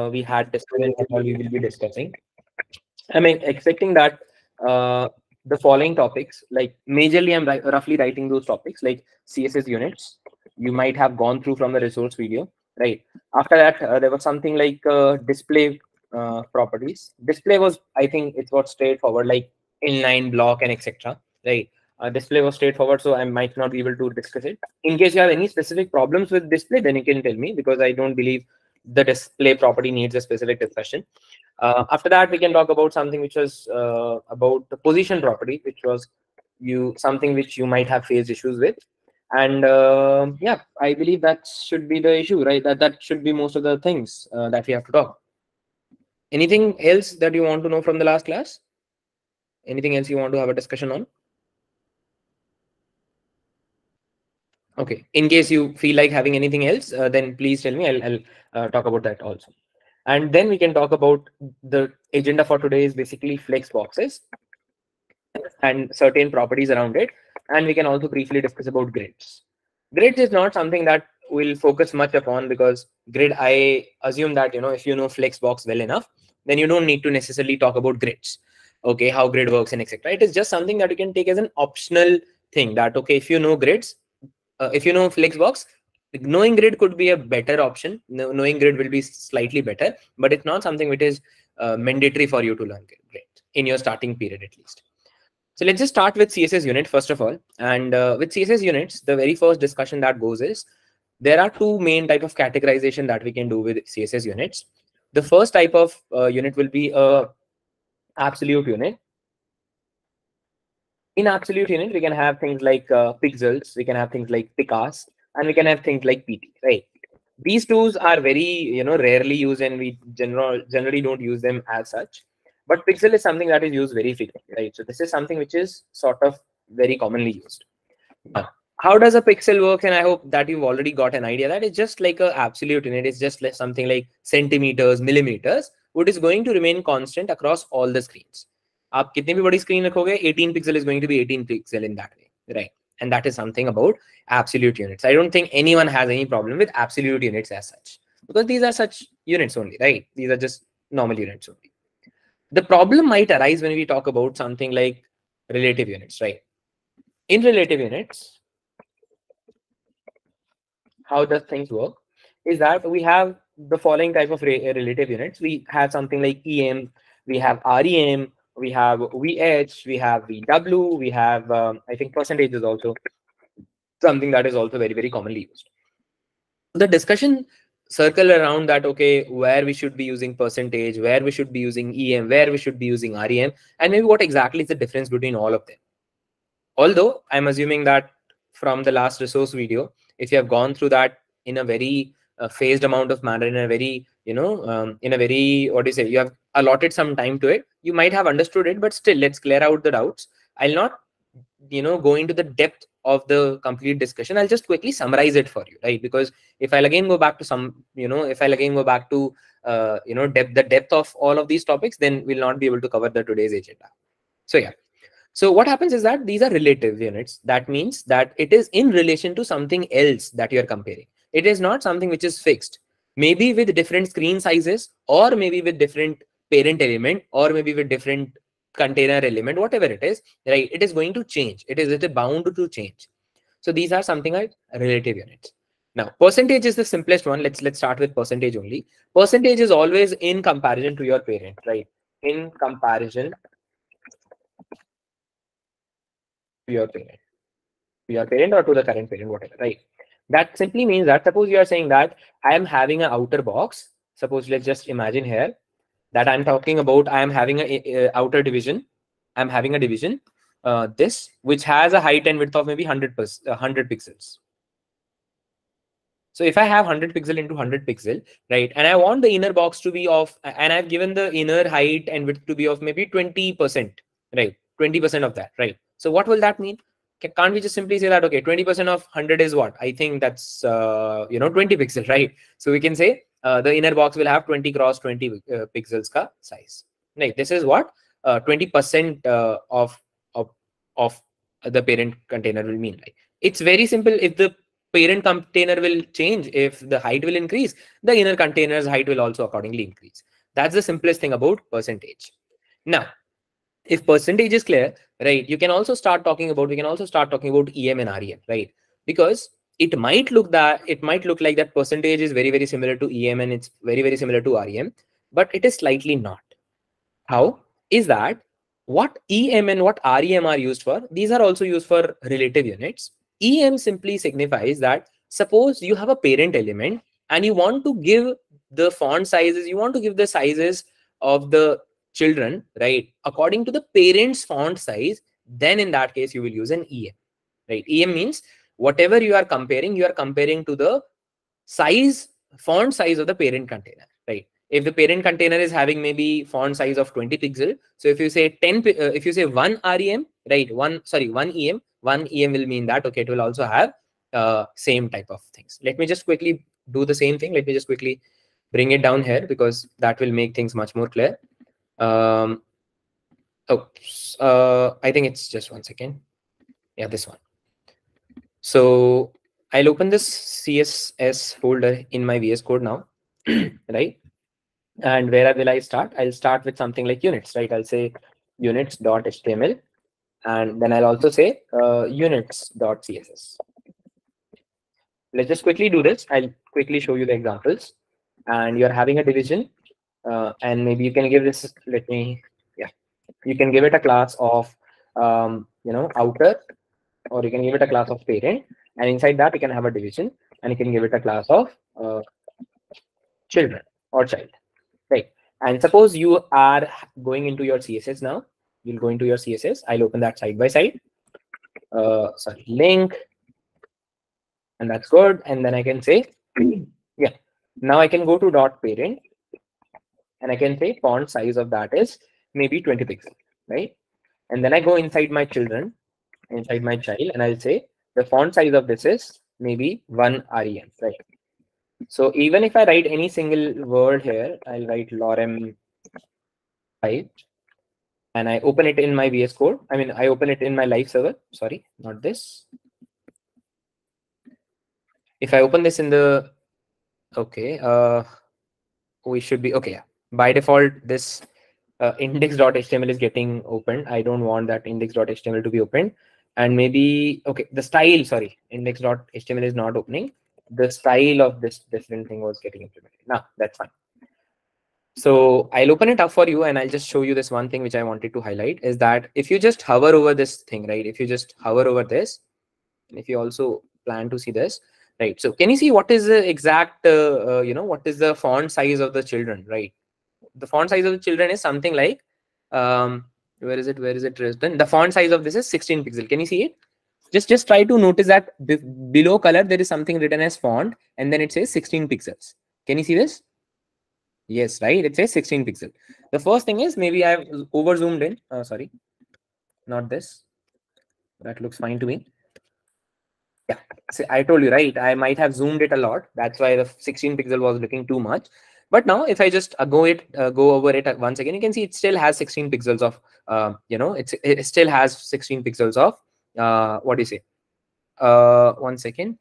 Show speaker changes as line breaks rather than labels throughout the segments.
uh, we had discussed we will be discussing. I'm expecting that uh, the following topics, like majorly I'm roughly writing those topics like CSS units. You might have gone through from the resource video, right? After that, uh, there was something like uh, display uh, properties. Display was, I think it was straightforward, like inline block and etc. Right? Uh, display was straightforward, so I might not be able to discuss it. In case you have any specific problems with display, then you can tell me because I don't believe the display property needs a specific discussion. Uh, after that, we can talk about something which was uh, about the position property, which was you something which you might have faced issues with. And uh, yeah, I believe that should be the issue, right? That that should be most of the things uh, that we have to talk. Anything else that you want to know from the last class? Anything else you want to have a discussion on? Okay. In case you feel like having anything else, uh, then please tell me. I'll, I'll uh, talk about that also. And then we can talk about the agenda for today is basically flex boxes and certain properties around it. And we can also briefly discuss about grids. Grids is not something that we'll focus much upon because grid, I assume that, you know, if you know Flexbox well enough, then you don't need to necessarily talk about grids. Okay, how grid works and etc. It is just something that you can take as an optional thing that, okay, if you know grids, uh, if you know Flexbox, knowing grid could be a better option. Knowing grid will be slightly better but it's not something which is uh, mandatory for you to learn grid in your starting period at least. So let's just start with css unit first of all. And uh, with css units the very first discussion that goes is there are two main type of categorization that we can do with css units. The first type of uh, unit will be a absolute unit in absolute unit we can have things like uh, pixels we can have things like picas and we can have things like pt right? These tools are very you know rarely used and we general generally don't use them as such. But pixel is something that is used very frequently right? So this is something which is sort of very commonly used. How does a pixel work? And i hope that you've already got an idea. That it's just like a absolute unit it's just like something like centimeters millimeters which is going to remain constant across all the screens आप कितनी भी बड़ी screen रखोगे 18 pixel is going to be 18 pixel in that way right and that is something about absolute units. I don't think anyone has any problem with absolute units as such because these are such units only, right? These are just normal units only. The problem might arise when we talk about something like relative units, right? In relative units, how does things work? Is that we have the following type of relative units. We have something like EM, we have REM, we have VH, we have VW, we have, um, I think percentage is also something that is also very, very commonly used. The discussion circle around that, okay, where we should be using percentage, where we should be using EM, where we should be using REM, and maybe what exactly is the difference between all of them. Although I'm assuming that from the last resource video, if you have gone through that in a very uh, phased amount of manner, in a very, you know, um, in a very, what do you say, you have allotted some time to it, you might have understood it, but still let's clear out the doubts. I'll not, you know, go into the depth of the complete discussion. I'll just quickly summarize it for you, right? Because if I'll again go back to some, you know, if I'll again go back to, uh, you know, depth, the depth of all of these topics, then we'll not be able to cover the today's agenda. So yeah. So what happens is that these are relative units. That means that it is in relation to something else that you're comparing. It is not something which is fixed maybe with different screen sizes or maybe with different parent element or maybe with different container element whatever it is right it is going to change. It is it is bound to change. So these are something like relative units. Now percentage is the simplest one. Let's let's start with percentage only. Percentage is always in comparison to your parent right? In comparison to your parent. To your parent or to the current parent whatever right that simply means that suppose you are saying that I am having an outer box. Suppose let's just imagine here that I'm talking about I am having a, a, a outer division. I'm having a division, uh, this which has a height and width of maybe 100 per, 100 pixels. So if I have 100 pixel into 100 pixel, right, and I want the inner box to be of, and I've given the inner height and width to be of maybe 20%, right, 20% of that, right. So what will that mean? Can't we just simply say that okay 20% of 100 is what? I think that's uh, you know 20 pixels right? So we can say uh, the inner box will have 20 cross 20 uh, pixels ka size right? This is what 20% uh, uh, of, of of the parent container will mean like it's very simple. If the parent container will change, if the height will increase, the inner container's height will also accordingly increase. That's the simplest thing about percentage. Now, if percentage is clear, right, you can also start talking about, we can also start talking about EM and REM, right? Because it might look that, it might look like that percentage is very, very similar to EM and it's very, very similar to REM, but it is slightly not. How is that? What EM and what REM are used for? These are also used for relative units. EM simply signifies that suppose you have a parent element and you want to give the font sizes, you want to give the sizes of the children, right, according to the parent's font size, then in that case, you will use an EM, right? EM means whatever you are comparing, you are comparing to the size, font size of the parent container, right? If the parent container is having maybe font size of 20 pixel, so if you say 10, uh, if you say one REM, right, one, sorry, one EM, one EM will mean that, okay, it will also have uh, same type of things. Let me just quickly do the same thing. Let me just quickly bring it down here because that will make things much more clear. Um, oh, uh, I think it's just one second. Yeah, this one. So I'll open this CSS folder in my VS Code now, right? And where will I start? I'll start with something like units, right? I'll say units.html and then I'll also say uh, units.css. Let's just quickly do this. I'll quickly show you the examples. And you're having a division, uh, and maybe you can give this. Let me, yeah, you can give it a class of, um, you know, outer, or you can give it a class of parent, and inside that you can have a division, and you can give it a class of uh, children or child, right? And suppose you are going into your CSS now, you'll go into your css i'll open that side by side. Uh sorry link. And that's good. And then i can say yeah. Now i can go to dot parent and i can say font size of that is maybe 20 pixels right and then i go inside my children inside my child and i'll say the font size of this is maybe one rem right so even if i write any single word here i'll write lorem 5 and I open it in my VS Code. I mean, I open it in my live server. Sorry, not this. If I open this in the, okay, uh, we should be, okay, yeah. By default, this uh, index.html is getting opened. I don't want that index.html to be opened. And maybe, okay, the style, sorry, index.html is not opening. The style of this different thing was getting implemented. Now, that's fine. So I'll open it up for you and I'll just show you this one thing which I wanted to highlight is that if you just hover over this thing, right? If you just hover over this, and if you also plan to see this, right? So can you see what is the exact, uh, uh, you know, what is the font size of the children, right? The font size of the children is something like, um, where is it? Where is it written? The font size of this is 16 pixel. Can you see it? Just, just try to notice that below color, there is something written as font and then it says 16 pixels. Can you see this? Yes, right. It says 16 pixel. The first thing is maybe I've over zoomed in. Uh, sorry, not this. That looks fine to me. Yeah, See, I told you, right? I might have zoomed it a lot. That's why the 16 pixel was looking too much. But now if I just uh, go it, uh, go over it once again, you can see it still has 16 pixels of, uh, you know, it's, it still has 16 pixels of, uh, what do you say? Uh, one second.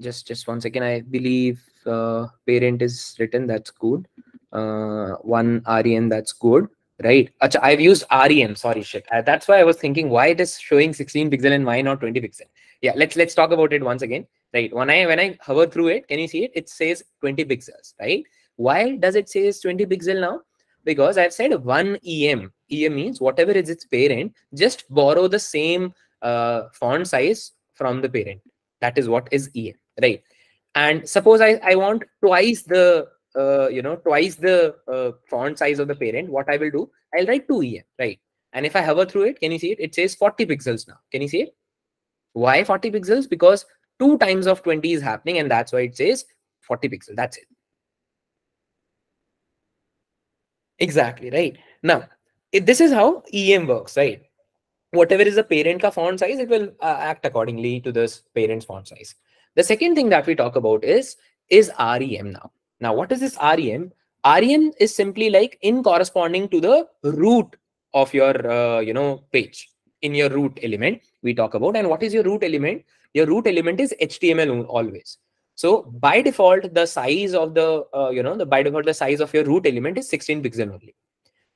Just, just one second. I believe uh, parent is written, that's good. Uh, one REM, that's good, right? Achha, I've used REM, sorry, shit. Uh, that's why I was thinking, why it is showing 16 pixel and why not 20 pixel? Yeah, let's let's talk about it once again, right? When I when I hover through it, can you see it? It says 20 pixels, right? Why does it say it's 20 pixel now? Because I've said one EM. EM means whatever is its parent, just borrow the same uh, font size from the parent. That is what is EM, right? and suppose i i want twice the uh, you know twice the uh, font size of the parent what i will do i'll write 2em right and if i hover through it can you see it it says 40 pixels now can you see it why 40 pixels because two times of 20 is happening and that's why it says 40 pixels that's it exactly right now this is how em works right whatever is the parent ka font size it will uh, act accordingly to this parent's font size the second thing that we talk about is, is REM now. Now, what is this REM? REM is simply like in corresponding to the root of your, uh, you know, page in your root element we talk about. And what is your root element? your root element is HTML always. So by default, the size of the, uh, you know, the by default, the size of your root element is 16 pixel only.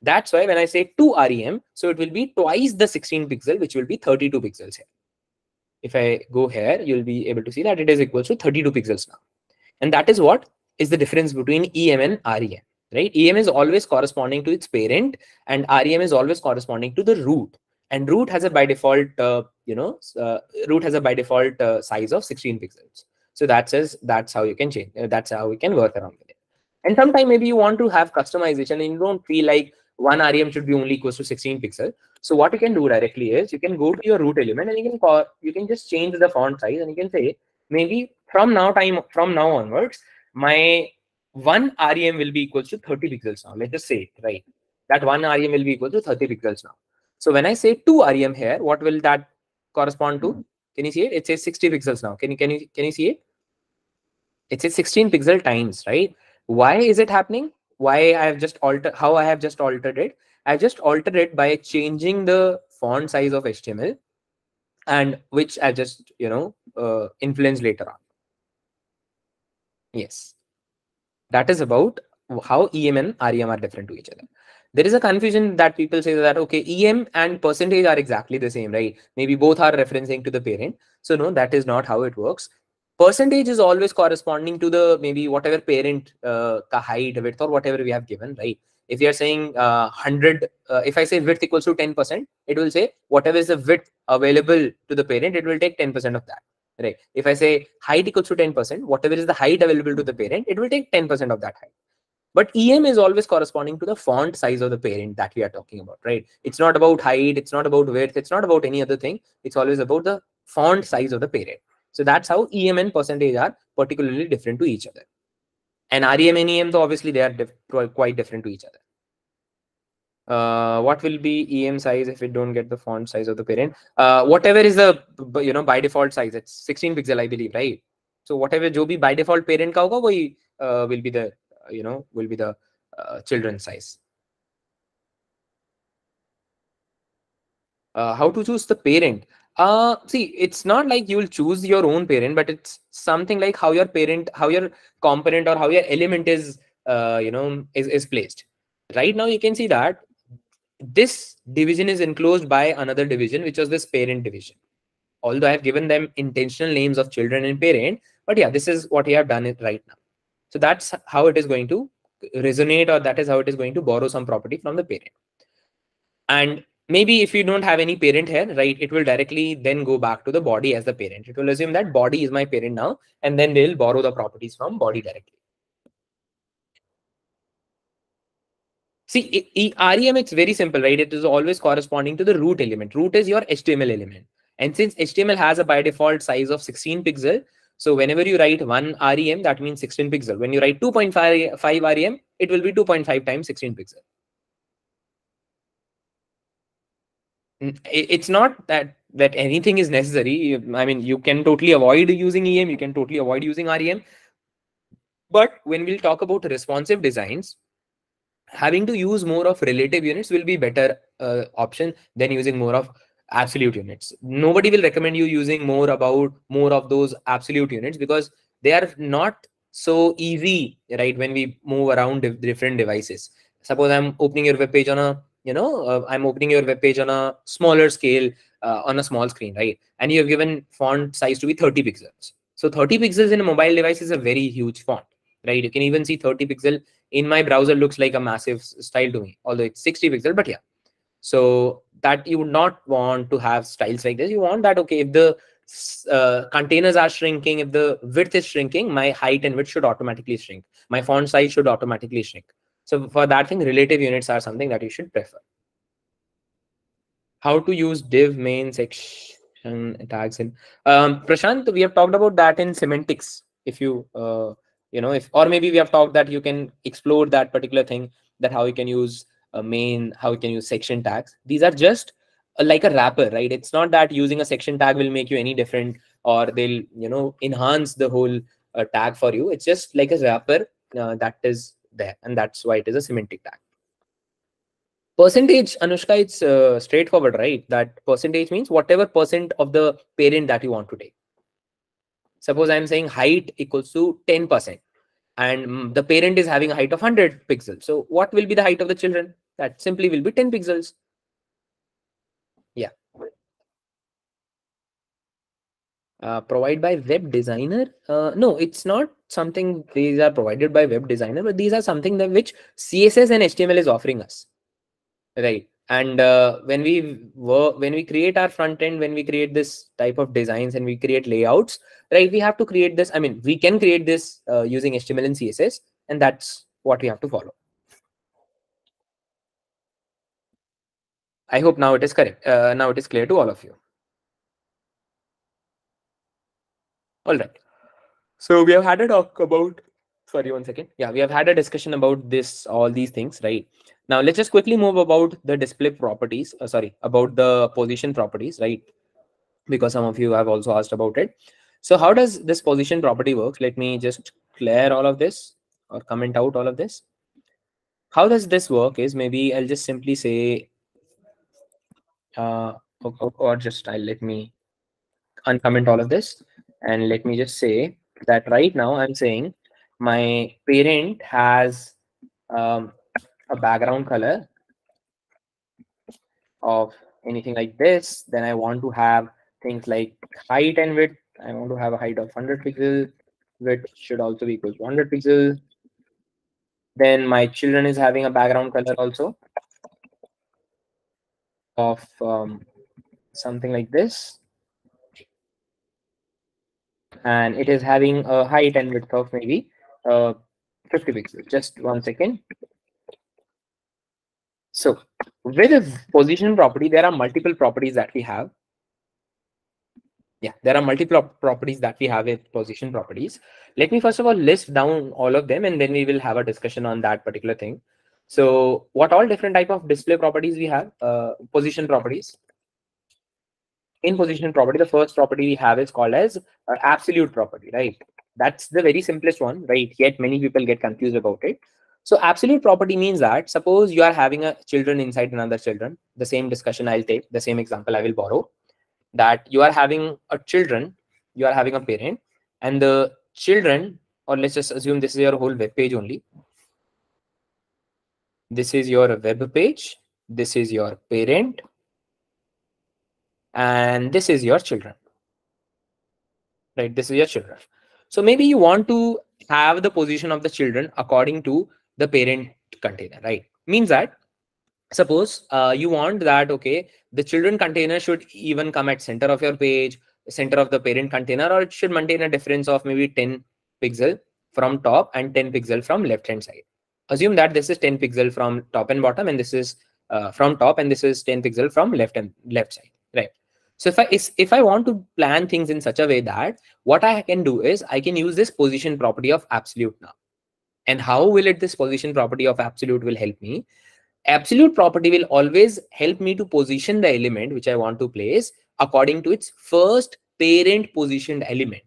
That's why when I say 2 REM, so it will be twice the 16 pixel, which will be 32 pixels here. If I go here, you'll be able to see that it is equal to 32 pixels now. And that is what is the difference between EM and REM, right? EM is always corresponding to its parent and REM is always corresponding to the root. And root has a by default, uh, you know, uh, root has a by default uh, size of 16 pixels. So that says that's how you can change. Uh, that's how we can work around with it. And sometimes maybe you want to have customization and you don't feel like one REM should be only equals to 16 pixel. So what you can do directly is you can go to your root element and you can call, you can just change the font size and you can say maybe from now time from now onwards, my one REM will be equals to 30 pixels now. Let's just say right. That one REM will be equal to 30 pixels now. So when I say two REM here, what will that correspond to? Can you see it? It says 60 pixels now. Can you can you can you see it? It says 16 pixel times, right? Why is it happening? Why I have just altered how I have just altered it? I just altered it by changing the font size of HTML and which I just you know uh, influence later on. Yes, that is about how EM and REM are different to each other there is a confusion that people say that okay em and percentage are exactly the same right maybe both are referencing to the parent so no that is not how it works percentage is always corresponding to the maybe whatever parent uh, height width or whatever we have given right? If you are saying uh, 100 uh, if i say width equals to 10 percent it will say whatever is the width available to the parent it will take 10 percent of that right? If i say height equals to 10 percent whatever is the height available to the parent it will take 10 percent of that height. But em is always corresponding to the font size of the parent that we are talking about right? It's not about height it's not about width it's not about any other thing. It's always about the font size of the parent so that's how em and percentage are particularly different to each other. And rem and em though obviously they are diff quite different to each other. Uh, what will be em size if we don't get the font size of the parent? Uh, whatever is the you know by default size it's 16 pixel i believe right? So whatever jo bhi by default parent ka hoga wohi uh, will be the you know will be the uh, children size. Uh, how to choose the parent uh see it's not like you will choose your own parent but it's something like how your parent how your component or how your element is uh, you know is, is placed. Right now you can see that this division is enclosed by another division which was this parent division. Although i have given them intentional names of children and parent but yeah this is what we have done it right now. So that's how it is going to resonate or that is how it is going to borrow some property from the parent. And maybe if you don't have any parent here, right, it will directly then go back to the body as the parent. It will assume that body is my parent now, and then they'll borrow the properties from body directly. See, REM, it's very simple, right? It is always corresponding to the root element. Root is your HTML element. And since HTML has a by default size of 16 pixel, so whenever you write 1 REM, that means 16 pixel. When you write 2.5 REM, it will be 2.5 times 16 pixel. It's not that that anything is necessary. I mean, you can totally avoid using EM, you can totally avoid using REM. But when we'll talk about responsive designs, having to use more of relative units will be better uh, option than using more of absolute units nobody will recommend you using more about more of those absolute units because they are not so easy right when we move around different devices suppose i'm opening your web page on a you know uh, i'm opening your web page on a smaller scale uh, on a small screen right and you have given font size to be 30 pixels so 30 pixels in a mobile device is a very huge font right you can even see 30 pixel in my browser looks like a massive style to me although it's 60 pixel but yeah so that you would not want to have styles like this. You want that, okay, if the uh, containers are shrinking, if the width is shrinking, my height and width should automatically shrink. My font size should automatically shrink. So for that thing, relative units are something that you should prefer. How to use div main section tags in um, Prashant, we have talked about that in semantics. If you uh, you know, if or maybe we have talked that you can explore that particular thing that how you can use a main, how you can use section tags. These are just a, like a wrapper, right? It's not that using a section tag will make you any different or they'll, you know, enhance the whole uh, tag for you. It's just like a wrapper uh, that is there. And that's why it is a semantic tag. Percentage, Anushka, it's uh, straightforward, right? That percentage means whatever percent of the parent that you want to take. Suppose I'm saying height equals to 10% and mm, the parent is having a height of 100 pixels. So what will be the height of the children? That simply will be 10 pixels. Yeah. Uh, provide by web designer? Uh, no, it's not something these are provided by web designer, but these are something that which CSS and HTML is offering us. Right. And uh, when we work when we create our front end when we create this type of designs and we create layouts right we have to create this i mean we can create this uh, using html and css and that's what we have to follow. I hope now it is correct uh, now it is clear to all of you. All right so we have had a talk about sorry one second yeah we have had a discussion about this all these things right now let's just quickly move about the display properties, uh, sorry, about the position properties, right? Because some of you have also asked about it. So how does this position property work? Let me just clear all of this or comment out all of this. How does this work is maybe I'll just simply say, uh, or, or just I'll let me uncomment all of this and let me just say that right now I'm saying my parent has um, a background color of anything like this, then I want to have things like height and width. I want to have a height of 100 pixels. Width should also be equal to 100 pixels. Then my children is having a background color also of um, something like this. And it is having a height and width of maybe uh, 50 pixels. Just one second. So with a position property, there are multiple properties that we have. Yeah, there are multiple properties that we have with position properties. Let me first of all list down all of them and then we will have a discussion on that particular thing. So what all different type of display properties we have? Uh, position properties. In position property, the first property we have is called as uh, absolute property, right? That's the very simplest one, right? Yet many people get confused about it. So absolute property means that suppose you are having a children inside another children, the same discussion I'll take, the same example I will borrow, that you are having a children, you are having a parent, and the children, or let's just assume this is your whole web page only. This is your web page, this is your parent, and this is your children. Right, this is your children. So maybe you want to have the position of the children according to the parent container, right? Means that suppose uh, you want that, okay, the children container should even come at center of your page, center of the parent container, or it should maintain a difference of maybe 10 pixel from top and 10 pixel from left hand side. Assume that this is 10 pixel from top and bottom, and this is uh, from top, and this is 10 pixel from left and left side, right? So if I if I want to plan things in such a way that what I can do is I can use this position property of absolute now. And how will it this position property of absolute will help me? Absolute property will always help me to position the element which I want to place according to its first parent positioned element.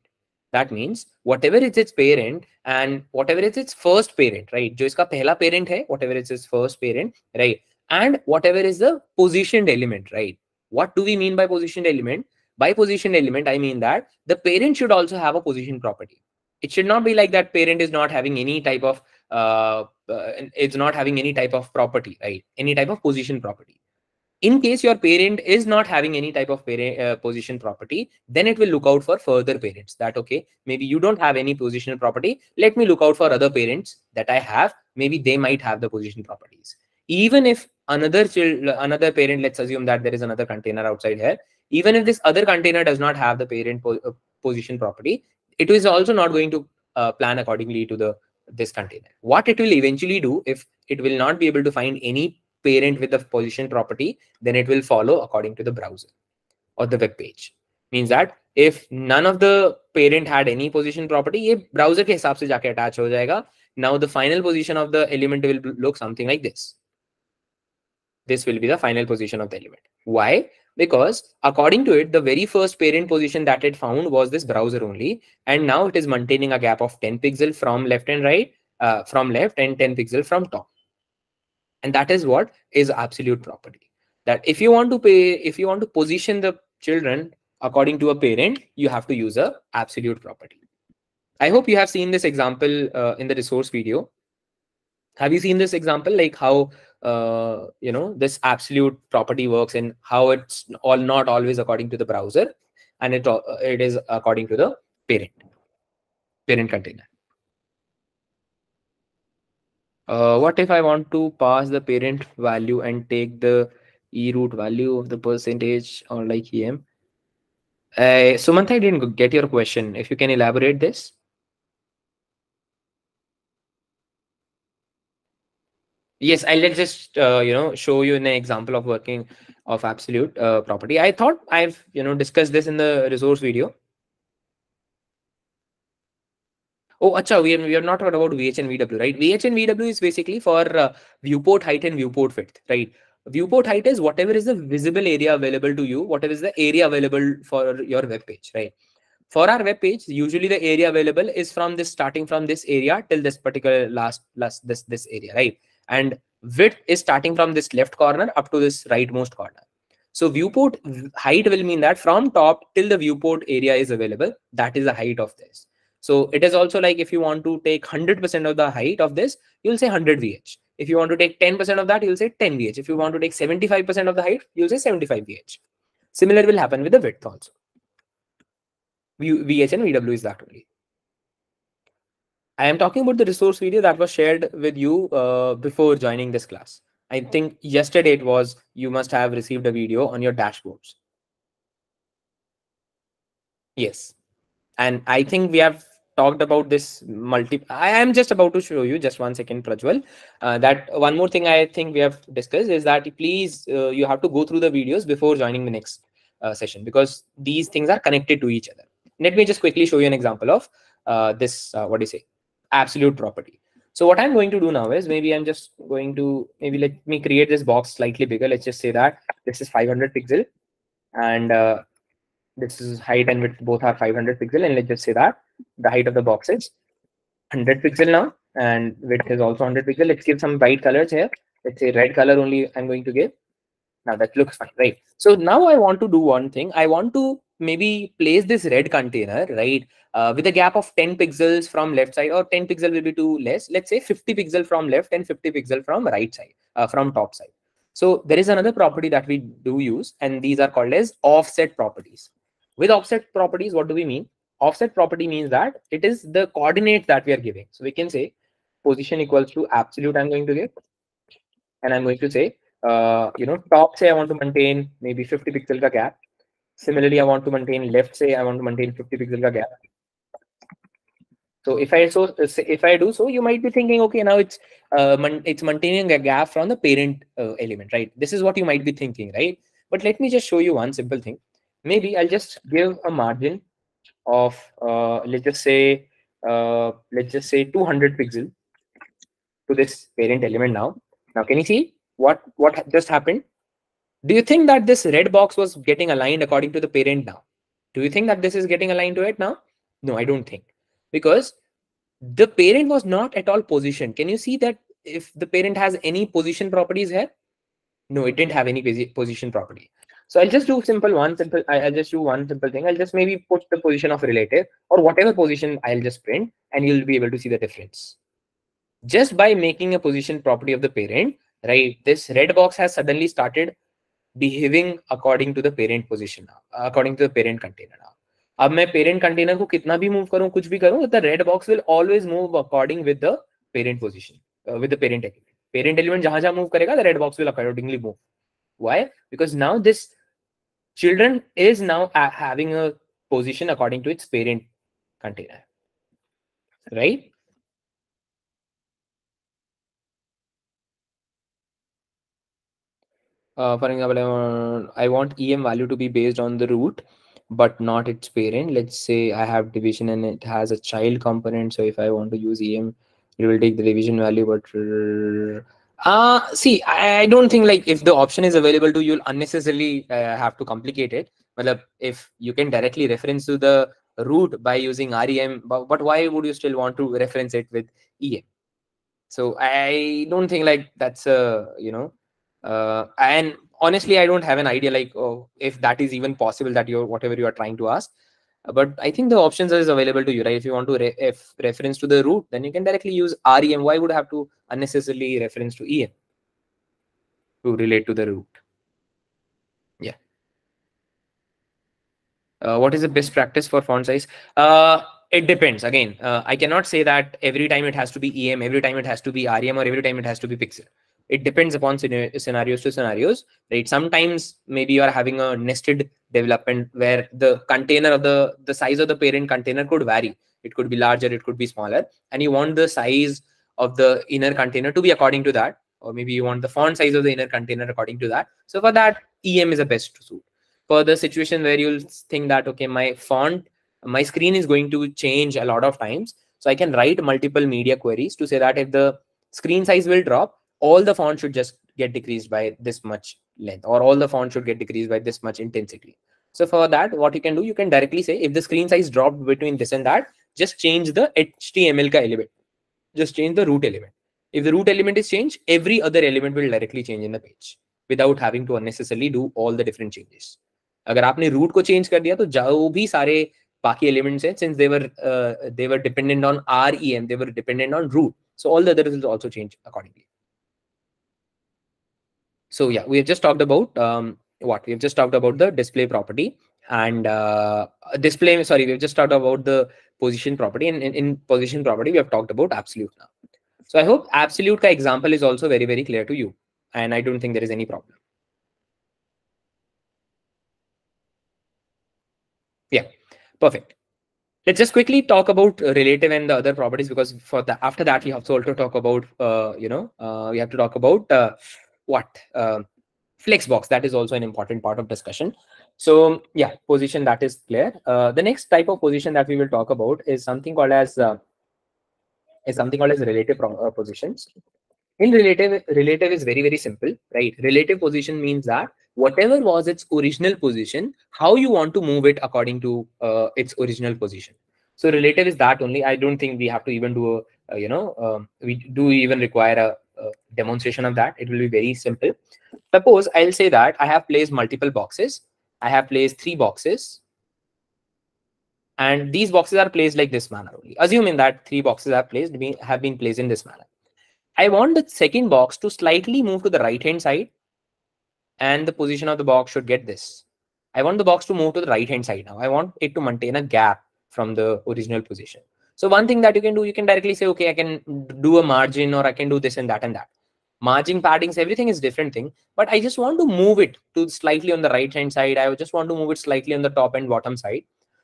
That means whatever is its parent and whatever is its first parent, right? Jo iska pehla parent hai, whatever is its first parent, right? And whatever is the positioned element, right? What do we mean by positioned element? By positioned element, I mean that the parent should also have a position property. It should not be like that parent is not having any type of uh, uh, it's not having any type of property right? Any type of position property. In case your parent is not having any type of parent uh, position property then it will look out for further parents that okay maybe you don't have any position property. Let me look out for other parents that i have. Maybe they might have the position properties even if another child another parent let's assume that there is another container outside here even if this other container does not have the parent po uh, position property it is also not going to uh, plan accordingly to the this container. What it will eventually do if it will not be able to find any parent with the position property then it will follow according to the browser or the web page. Means that if none of the parent had any position property ye browser ke hisab se jaake attach ho jayega. Now the final position of the element will look something like this. This will be the final position of the element. Why? because according to it, the very first parent position that it found was this browser only. And now it is maintaining a gap of 10 pixel from left and right, uh, from left and 10 pixel from top. And that is what is absolute property. That if you want to pay, if you want to position the children according to a parent, you have to use a absolute property. I hope you have seen this example uh, in the resource video. Have you seen this example, like how uh, you know this absolute property works and how it's all not always according to the browser, and it uh, it is according to the parent parent container. Uh, what if I want to pass the parent value and take the e root value of the percentage or like em? Uh, Sumantha, I didn't get your question. If you can elaborate this. Yes, I'll just uh, you know show you an example of working of absolute uh, property. I thought I've you know discussed this in the resource video. Oh, acha, we, we are not talking about VH and VW, right? VH and VW is basically for uh, viewport height and viewport width, right? Viewport height is whatever is the visible area available to you, whatever is the area available for your web page, right? For our web page, usually the area available is from this starting from this area till this particular last last this this area, right? And width is starting from this left corner up to this rightmost corner. So viewport height will mean that from top till the viewport area is available, that is the height of this. So it is also like if you want to take 100% of the height of this, you'll say 100 VH. If you want to take 10% of that, you'll say 10 VH. If you want to take 75% of the height, you'll say 75 VH. Similar will happen with the width also. VH and VW is that only. I am talking about the resource video that was shared with you uh, before joining this class. I think yesterday it was, you must have received a video on your dashboards. Yes. And I think we have talked about this multi i am just about to show you just one second prajwal uh, that one more thing i think we have discussed is that please uh, you have to go through the videos before joining the next uh, session because these things are connected to each other let me just quickly show you an example of uh, this uh, what do you say absolute property. So what i'm going to do now is maybe i'm just going to maybe let me create this box slightly bigger. Let's just say that this is 500 pixel and uh, this is height and width both are 500 pixel and let's just say that the height of the box is 100 pixel now and width is also 100 pixel. Let's give some bright colors here. Let's say red color only i'm going to give. Now that looks fine right? So now i want to do one thing. I want to maybe place this red container right uh, with a gap of 10 pixels from left side or 10 pixel will be too less let's say 50 pixel from left and 50 pixel from right side uh, from top side so there is another property that we do use and these are called as offset properties with offset properties, what do we mean? Offset property means that it is the coordinate that we are giving. So we can say position equals to absolute I'm going to give. And I'm going to say, uh, you know, top say I want to maintain maybe 50 pixel ka gap. Similarly, I want to maintain left say I want to maintain 50 pixel ka gap. So if I so if I do so, you might be thinking, okay, now it's uh, it's maintaining a gap from the parent uh, element, right? This is what you might be thinking, right? But let me just show you one simple thing maybe I'll just give a margin of uh, let's just say uh, let's just say 200 pixel to this parent element now. Now, can you see what what just happened? Do you think that this red box was getting aligned according to the parent now? Do you think that this is getting aligned to it now? No, I don't think because the parent was not at all positioned. Can you see that if the parent has any position properties here? No, it didn't have any position property. So I'll just do simple one simple. I'll just do one simple thing. I'll just maybe put the position of relative or whatever position I'll just print, and you'll be able to see the difference. Just by making a position property of the parent, right? This red box has suddenly started behaving according to the parent position according to the parent container now अब मैं parent container को कितना भी move करूँ, कुछ भी करूँ the red box will always move according with the parent position with the parent element parent element जहाँ जहाँ मूव करेगा the red box will accordingly move why because now this children is now having a position according to its parent container right uh, for example i want em value to be based on the root but not its parent let's say i have division and it has a child component so if i want to use em it will take the division value but uh, see, I, I, don't think like if the option is available to you, unnecessarily uh, have to complicate it. But if you can directly reference to the root by using REM, but, but why would you still want to reference it with EM? So I don't think like that's a, you know, uh, and honestly, I don't have an idea like oh, if that is even possible that you're whatever you are trying to ask. But I think the options is available to you, right? If you want to re if reference to the root, then you can directly use REM. Why would have to unnecessarily reference to EM to relate to the root? Yeah. Uh, what is the best practice for font size? Uh, it depends. Again, uh, I cannot say that every time it has to be EM, every time it has to be REM, or every time it has to be pixel. It depends upon scenarios to scenarios, right? Sometimes maybe you are having a nested development where the container of the the size of the parent container could vary. It could be larger, it could be smaller, and you want the size of the inner container to be according to that, or maybe you want the font size of the inner container according to that. So for that, EM is the best suit. For the situation where you'll think that okay, my font my screen is going to change a lot of times. So I can write multiple media queries to say that if the screen size will drop, all the font should just get decreased by this much length or all the font should get decreased by this much intensity. So for that, what you can do, you can directly say if the screen size dropped between this and that, just change the HTML ka element. Just change the root element. If the root element is changed, every other element will directly change in the page without having to unnecessarily do all the different changes. अगर आपने root को change कर दिया तो जो भी सारे बाकी elements हैं since they were uh, they were dependent on REM they were dependent on root so all the others will also change accordingly so yeah we have just talked about um, what? We have just talked about the display property and uh, display sorry we've just talked about the position property and in, in, position property we have talked about absolute now. So i hope absolute ka example is also very very clear to you and i don't think there is any problem. Yeah Perfect. Let's just quickly talk about relative and the other properties because for the after that we have to also talk about uh, you know uh, we have to talk about uh, what uh, flexbox that is also an important part of discussion. So yeah, position that is clear. Uh, the next type of position that we will talk about is something called as uh, is something called as relative uh, positions. In relative, relative is very very simple, right? Relative position means that whatever was its original position, how you want to move it according to uh, its original position. So relative is that only. I don't think we have to even do a, uh, you know, um, we do even require a, a, demonstration of that. It will be very simple. Suppose I'll say that I have placed multiple boxes. I have placed three boxes. And these boxes are placed like this manner only. Assuming that three boxes are placed, have been placed in this manner. I want the second box to slightly move to the right hand side and the position of the box should get this. I want the box to move to the right hand side now. I want it to maintain a gap from the original position. So one thing that you can do, you can directly say, okay, I can do a margin or I can do this and that and that. Margin paddings, everything is different thing, but I just want to move it to slightly on the right hand side. I just want to move it slightly on the top and bottom side.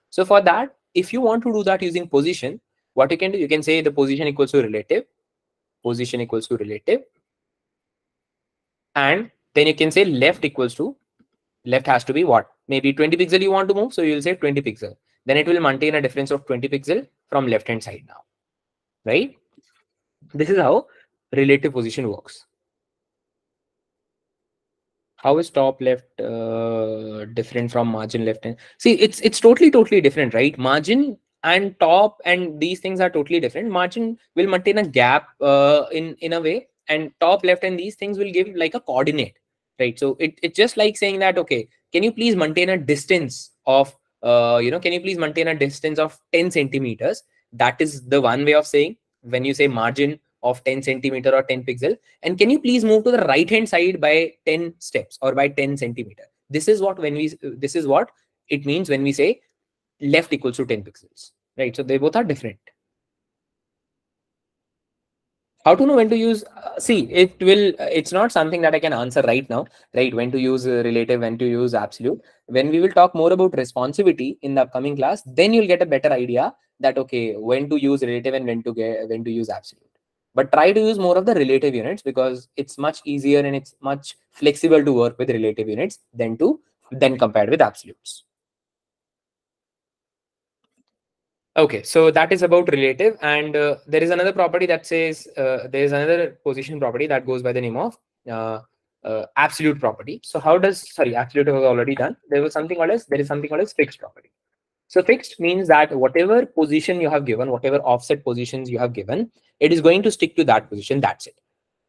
So for that, if you want to do that using position, what you can do, you can say the position equals to relative, position equals to relative, and then you can say left equals to left has to be what maybe 20 pixel you want to move so you'll say 20 pixel then it will maintain a difference of 20 pixel from left hand side now right? This is how relative position works. How is top left uh, different from margin left hand? See it's it's totally totally different right? Margin and top and these things are totally different. Margin will maintain a gap uh, in in a way and top left and these things will give like a coordinate right? So it, it's just like saying that okay can you please maintain a distance of uh, you know can you please maintain a distance of 10 centimeters? That is the one way of saying when you say margin of 10 centimeter or 10 pixel and can you please move to the right hand side by 10 steps or by 10 centimeter? This is what when we this is what it means when we say left equals to 10 pixels right? So they both are different how to know when to use uh, see it will uh, it's not something that i can answer right now right? When to use uh, relative when to use absolute. When we will talk more about responsivity in the upcoming class then you'll get a better idea that okay when to use relative and when to get when to use absolute. But try to use more of the relative units because it's much easier and it's much flexible to work with relative units than to then compared with absolutes Okay, so that is about relative, and uh, there is another property that says uh, there is another position property that goes by the name of uh, uh absolute property. So how does sorry absolute was already done. There was something called as there is something called as fixed property. So fixed means that whatever position you have given, whatever offset positions you have given, it is going to stick to that position. That's it.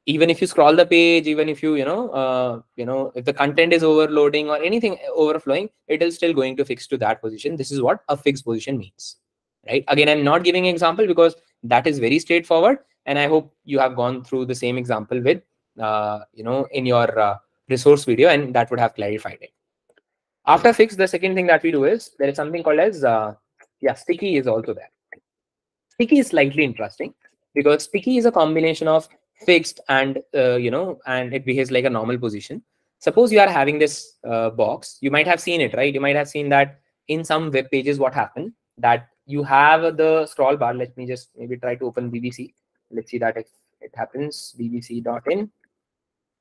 even if you scroll the page even if you you know uh, you know if the content is overloading or anything overflowing it is still going to fix to that position this is what a fixed position means right? Again i'm not giving an example because that is very straightforward and i hope you have gone through the same example with uh, you know in your uh, resource video and that would have clarified it. After fix the second thing that we do is there is something called as uh, yeah sticky is also there. Sticky is slightly interesting because sticky is a combination of fixed and uh, you know and it behaves like a normal position. Suppose you are having this uh, box. You might have seen it right? You might have seen that in some web pages what happened that you have the scroll bar. Let me just maybe try to open bbc let's see that if it happens. Bbc.in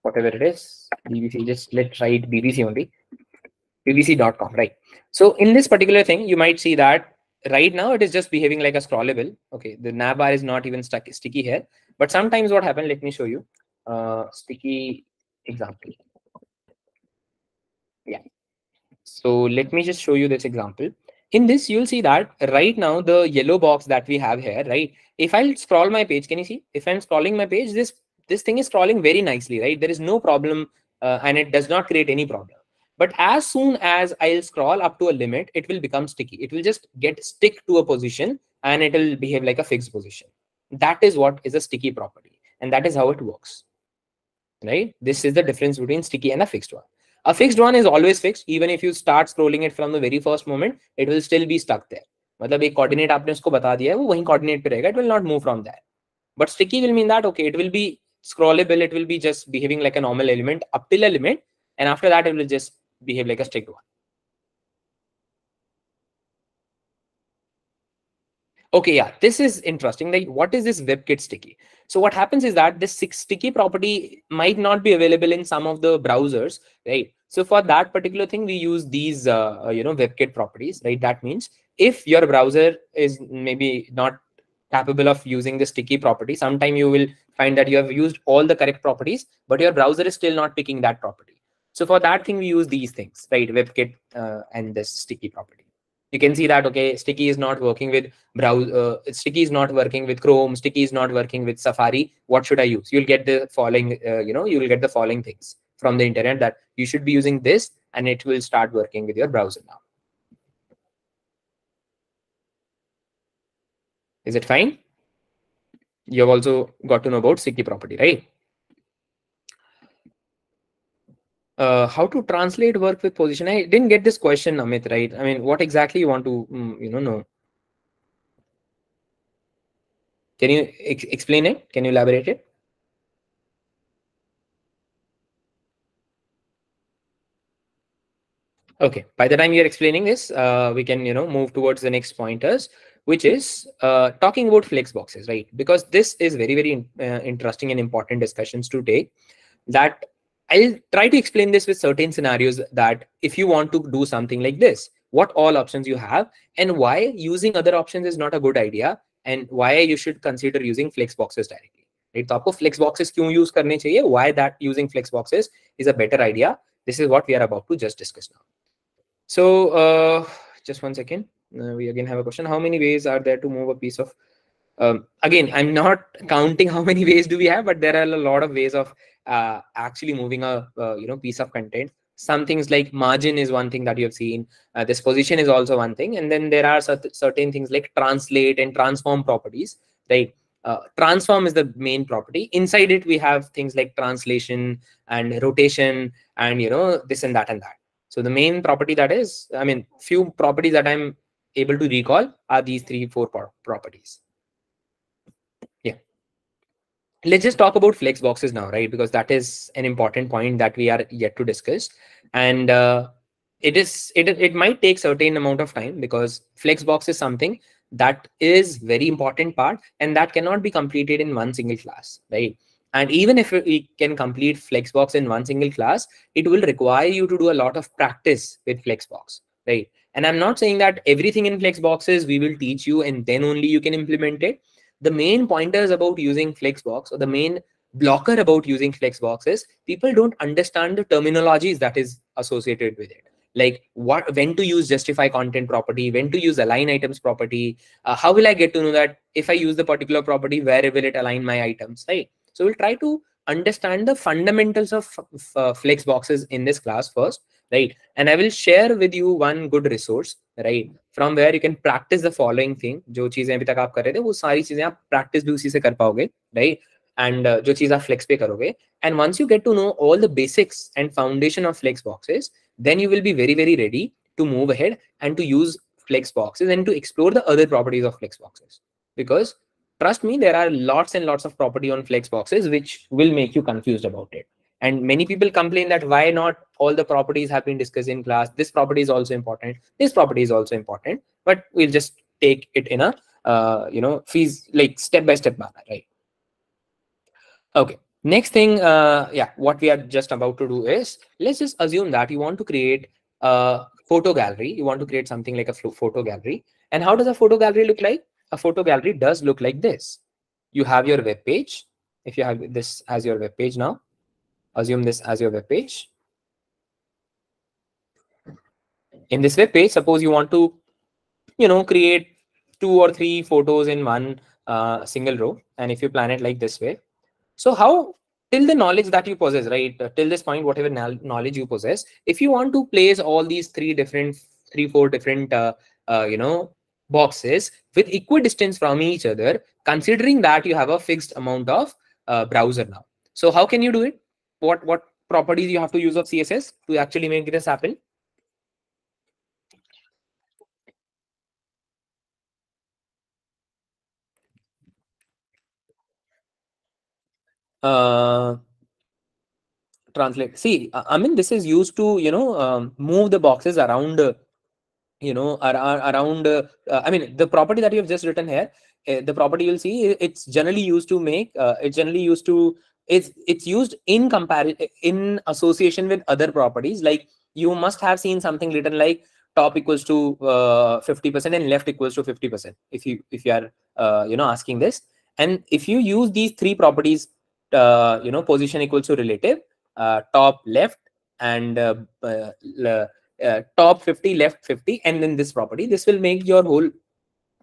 whatever it is. Bbc just let's write bbc only. Bbc.com right? So in this particular thing you might see that right now it is just behaving like a scrollable. Okay the navbar is not even stuck sticky here. But sometimes what happened let me show you. Uh sticky example. Yeah. So let me just show you this example in this you'll see that right now the yellow box that we have here right if i scroll my page can you see if i'm scrolling my page this this thing is scrolling very nicely right there is no problem uh, and it does not create any problem but as soon as I'll scroll up to a limit, it will become sticky. It will just get stick to a position and it will behave like a fixed position. That is what is a sticky property. And that is how it works. Right? This is the difference between sticky and a fixed one. A fixed one is always fixed. Even if you start scrolling it from the very first moment, it will still be stuck there. मतलब एक coordinate आपने उसको बता दिया है वो वहीं coordinate पे रहेगा it will not move from there but sticky will mean that okay it will be scrollable it will be just behaving like a normal element up till a limit and after that it will just behave like a strict one. Okay, yeah, this is interesting. Like, what is this WebKit sticky? So what happens is that this sticky property might not be available in some of the browsers, right? So for that particular thing, we use these, uh, uh you know, WebKit properties, right? That means if your browser is maybe not capable of using the sticky property, sometime you will find that you have used all the correct properties, but your browser is still not picking that property. So for that thing, we use these things, right? WebKit uh, and this sticky property. You can see that, okay, sticky is not working with browse, uh, sticky is not working with Chrome, sticky is not working with Safari. What should I use? You'll get the following, uh, you know, you will get the following things from the internet that you should be using this and it will start working with your browser now. Is it fine? You have also got to know about sticky property, right? uh, how to translate work with position i didn't get this question amit right i mean what exactly you want to um, you know know can you ex explain it can you elaborate it okay by the time you're explaining this uh, we can you know move towards the next pointers which is uh, talking about flex boxes right because this is very very uh, interesting and important discussions to take that I'll try to explain this with certain scenarios that if you want to do something like this, what all options you have and why using other options is not a good idea and why you should consider using flex boxes directly. Right? तो आपको flex boxes क्यों use करने चाहिए? Why that using flex boxes is a better idea. This is what we are about to just discuss now. So uh, just one second. Uh, we again have a question. How many ways are there to move a piece of um, again, I'm not counting how many ways do we have, but there are a lot of ways of uh, actually moving a uh, you know piece of content. Some things like margin is one thing that you have seen. Uh, this position is also one thing. And then there are certain things like translate and transform properties right? Uh, transform is the main property. Inside it we have things like translation and rotation and you know this and that and that so the main property that is i mean few properties that i'm able to recall are these three four properties. Yeah. let's just talk about flex boxes now right? Because that is an important point that we are yet to discuss. And uh, it is it, it might take certain amount of time because flex box is something that is very important part and that cannot be completed in one single class right and even if we can complete flexbox in one single class it will require you to do a lot of practice with flexbox right? And i'm not saying that everything in flexboxes we will teach you and then only you can implement it. The main pointers about using flexbox or the main blocker about using flexbox is people don't understand the terminologies that is associated with it. Like what when to use justify content property when to use align items property uh, how will i get to know that if i use the particular property where will it align my items right so we'll try to understand the fundamentals of uh, flex boxes in this class first right and i will share with you one good resource right from where you can practice the following thing जो चीजें अभी तक आप कर रहे थे वो सारी चीजें आप प्रैक्टिस भी उसी से कर पाओगे right and uh, जो चीज आप flex पे करोगे and once you get to know all the basics and foundation of flex boxes then you will be very very ready to move ahead and to use flex boxes and to explore the other properties of flex boxes because trust me there are lots and lots of property on flex boxes which will make you confused about it. And many people complain that why not all the properties have been discussed in class? This property is also important. This property is also important. But we'll just take it in a uh, you know fees like step by step manner right? Okay. Next thing uh, yeah what we are just about to do is let's just assume that you want to create a photo gallery. You want to create something like a photo gallery. And how does a photo gallery look like a photo gallery does look like this. You have your web page. If you have this as your web page now assume this as your web page. In this web page suppose you want to you know create two or three photos in one uh, single row. And if you plan it like this way. So how till the knowledge that you possess right? Uh, till this point whatever knowledge you possess. If you want to place all these three different three four different uh, uh, you know boxes with equidistance from each other considering that you have a fixed amount of uh, browser now. So how can you do it? What what properties you have to use of css to actually make this happen? Uh, translate. See i mean this is used to you know um, move the boxes around uh, you know around uh, i mean the property that you have just written here uh, the property you'll see it's generally used to make uh, it's generally used to it's it's used in comparison in association with other properties. Like you must have seen something written like top equals to 50% uh, and left equals to 50% if you if you are uh, you know asking this. And if you use these three properties uh, you know position equals to relative top left and uh, top 50 left 50 and then this property. This will make your whole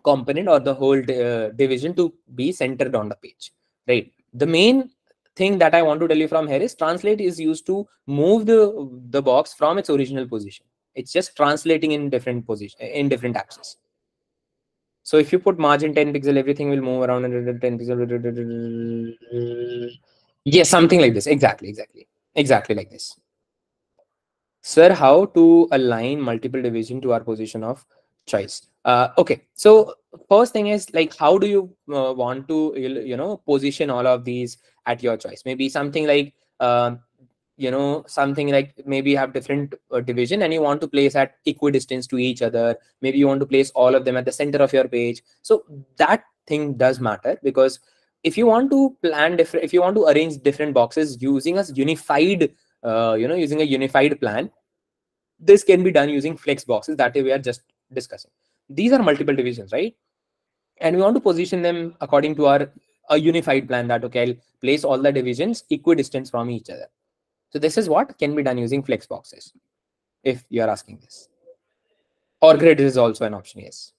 component or the whole uh, division to be centered on the page right? The main thing that i want to tell you from here is translate is used to move the the box from its original position. It's just translating in different position in different axes. So if you put margin 10 pixel everything will move around 10 pixel. Yes something like this. Exactly exactly. Exactly like this Sir, how to align multiple division to our position of choice? Uh, okay, so first thing is like, how do you uh, want to, you know, position all of these at your choice? Maybe something like, uh, you know, something like maybe you have different uh, division and you want to place at equidistance to each other. Maybe you want to place all of them at the center of your page. So that thing does matter because if you want to plan different, if you want to arrange different boxes using a unified uh, you know, using a unified plan. This can be done using flex boxes that we are just discussing. These are multiple divisions, right? And we want to position them according to our a unified plan that okay, I'll place all the divisions equidistant from each other. So this is what can be done using flex boxes, if you are asking this. Or grid is also an option, yes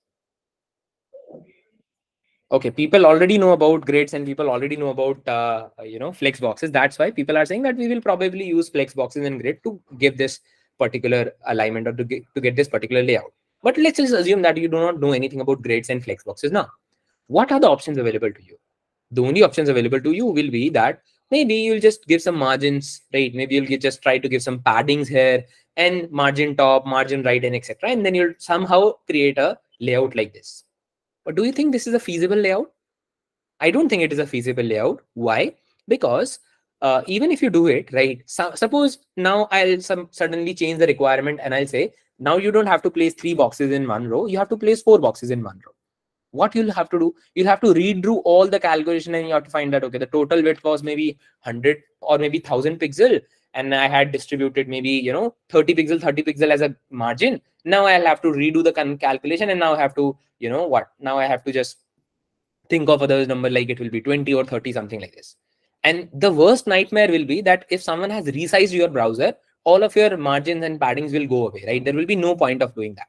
okay people already know about grids and people already know about uh, you know flex boxes that's why people are saying that we will probably use flex boxes and grid to give this particular alignment or to get, to get this particular layout. But let's just assume that you do not know anything about grids and flex boxes now. What are the options available to you? The only options available to you will be that maybe you'll just give some margins right? Maybe you'll just try to give some paddings here and margin top margin right and etc and then you'll somehow create a layout like this but do you think this is a feasible layout? I don't think it is a feasible layout. Why? Because uh, even if you do it, right? So, suppose now I'll suddenly change the requirement and I'll say, now you don't have to place three boxes in one row. You have to place four boxes in one row. What you'll have to do, you'll have to read through all the calculation and you have to find that, okay, the total width was maybe 100 or maybe 1000 pixel. And I had distributed maybe, you know, 30 pixel, 30 pixel as a margin. Now I'll have to redo the calculation and now I have to you know what? Now i have to just think of other number like it will be 20 or 30 something like this. And the worst nightmare will be that if someone has resized your browser all of your margins and paddings will go away right? There will be no point of doing that.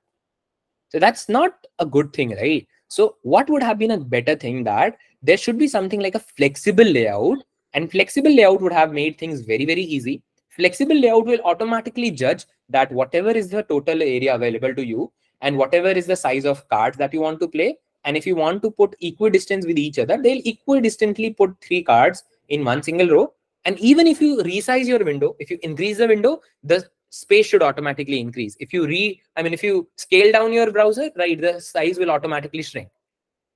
So that's not a good thing right? So what would have been a better thing that there should be something like a flexible layout And flexible layout would have made things very, very easy. Flexible layout will automatically judge that whatever is the total area available to you and whatever is the size of cards that you want to play. And if you want to put equidistance with each other, they'll equidistantly put three cards in one single row. And even if you resize your window, if you increase the window, the space should automatically increase. If you re, I mean, if you scale down your browser, right, the size will automatically shrink.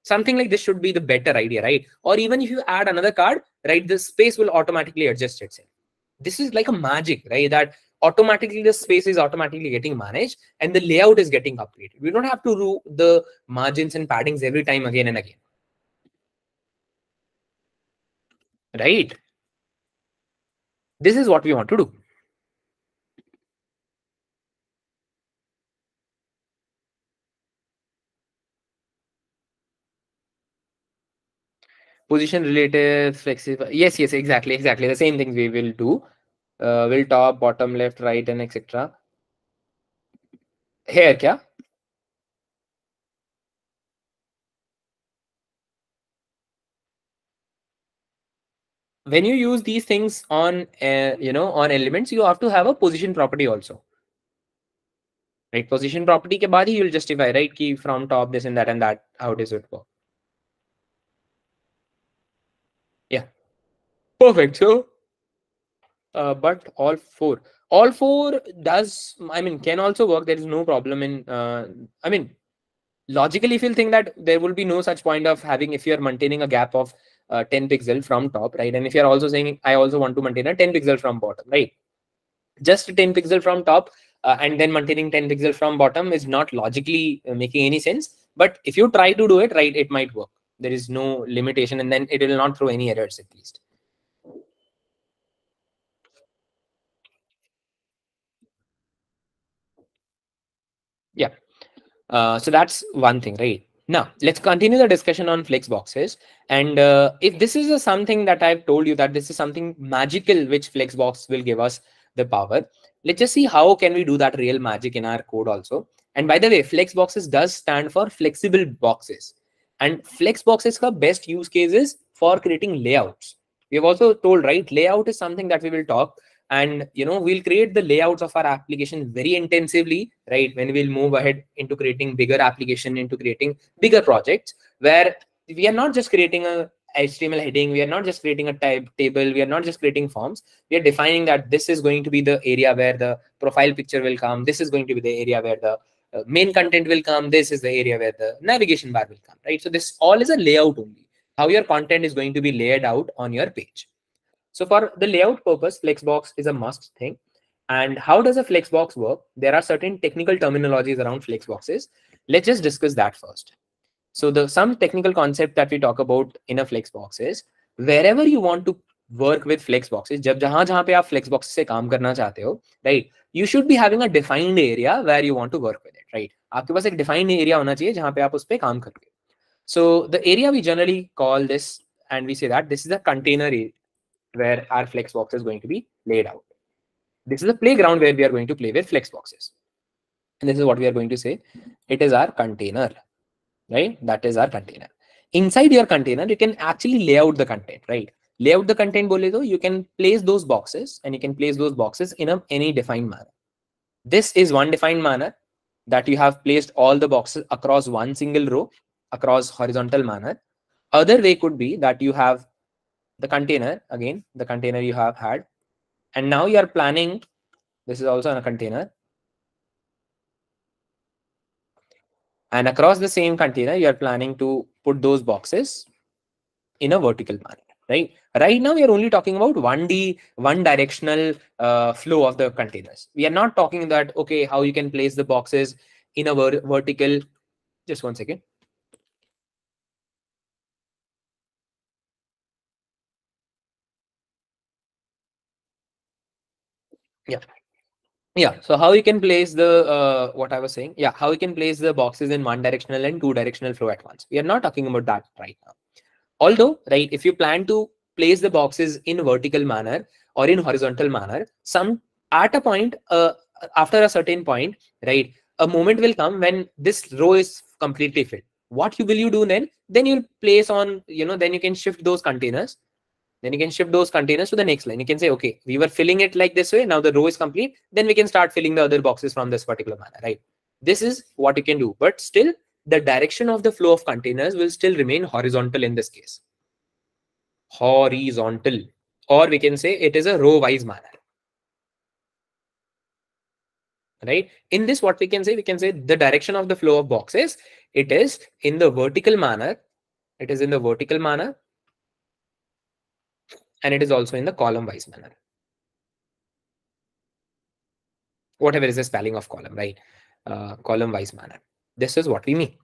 Something like this should be the better idea, right? Or even if you add another card, right, the space will automatically adjust itself. This is like a magic, right? That automatically the space is automatically getting managed and the layout is getting updated. We don't have to do the margins and paddings every time again and again. Right? This is what we want to do. Position relative flexible yes yes exactly exactly. The same things we will do. Uh, will top bottom left right and etc here kya? When you use these things on uh, you know on elements you have to have a position property also. Right? Position property ke baad you will justify right? Key from top this and that and that how does it work yeah perfect. So uh, but all four all four does i mean can also work. There is no problem in uh, i mean logically if you think that there will be no such point of having if you're maintaining a gap of uh, 10 pixel from top right? And if you're also saying i also want to maintain a 10 pixel from bottom right? Just 10 pixel from top uh, and then maintaining 10 pixel from bottom is not logically uh, making any sense. But if you try to do it right it might work. There is no limitation and then it will not throw any errors at least yeah. Uh, so that's one thing right? Now let's continue the discussion on flex boxes. And uh, if this is a, something that i've told you that this is something magical which flexbox will give us the power let's just see how can we do that real magic in our code also. And by the way flexboxes does stand for flexible boxes. And flexboxes ka best use cases for creating layouts. We have also told right layout is something that we will talk and you know we'll create the layouts of our application very intensively right? When we'll move ahead into creating bigger application into creating bigger projects where we are not just creating a html heading we are not just creating a type table we are not just creating forms. We are defining that this is going to be the area where the profile picture will come. This is going to be the area where the uh, main content will come. This is the area where the navigation bar will come right? So this all is a layout only. How your content is going to be laid out on your page so for the layout purpose, Flexbox is a must thing. And how does a Flexbox work? There are certain technical terminologies around Flexboxes. Let's just discuss that first. So the some technical concept that we talk about in a Flexbox is wherever you want to work with Flexboxes, जब जहां जहां पे आप Flexbox से काम करना चाहते हो, right? You should be having a defined area where you want to work with it, right? आपके पास एक defined area होना चाहिए जहां पे आप उस पे काम करोगे. So the area we generally call this, and we say that this is a container where our flex box is going to be laid out. This is a playground where we are going to play with flex boxes. And this is what we are going to say. It is our container, right? That is our container. Inside your container, you can actually lay out the content, right? Lay out the content, you can place those boxes and you can place those boxes in a, any defined manner. This is one defined manner that you have placed all the boxes across one single row across horizontal manner. Other way could be that you have the container again the container you have had. And now you are planning this is also a container. And across the same container you are planning to put those boxes in a vertical manner right? Right now we are only talking about 1d one directional uh, flow of the containers. We are not talking that okay how you can place the boxes in a ver vertical. Just one second yeah. Yeah so how you can place the uh, what i was saying yeah how you can place the boxes in one directional and two directional flow at once. We are not talking about that right now. Although right if you plan to place the boxes in vertical manner or in horizontal manner some at a point uh, after a certain point right a moment will come when this row is completely filled. What you will you do then? Then you'll place on you know then you can shift those containers Then you can shift those containers to the next line. You can say, okay, we were filling it like this way. Now the row is complete. Then we can start filling the other boxes from this particular manner, right? This is what you can do. But still, the direction of the flow of containers will still remain horizontal in this case. Horizontal. Or we can say it is a row-wise manner. Right? In this, what we can say, we can say the direction of the flow of boxes, it is in the vertical manner. It is in the vertical manner and it is also in the column wise manner. Whatever is the spelling of column, right? Uh, column wise manner. This is what we mean.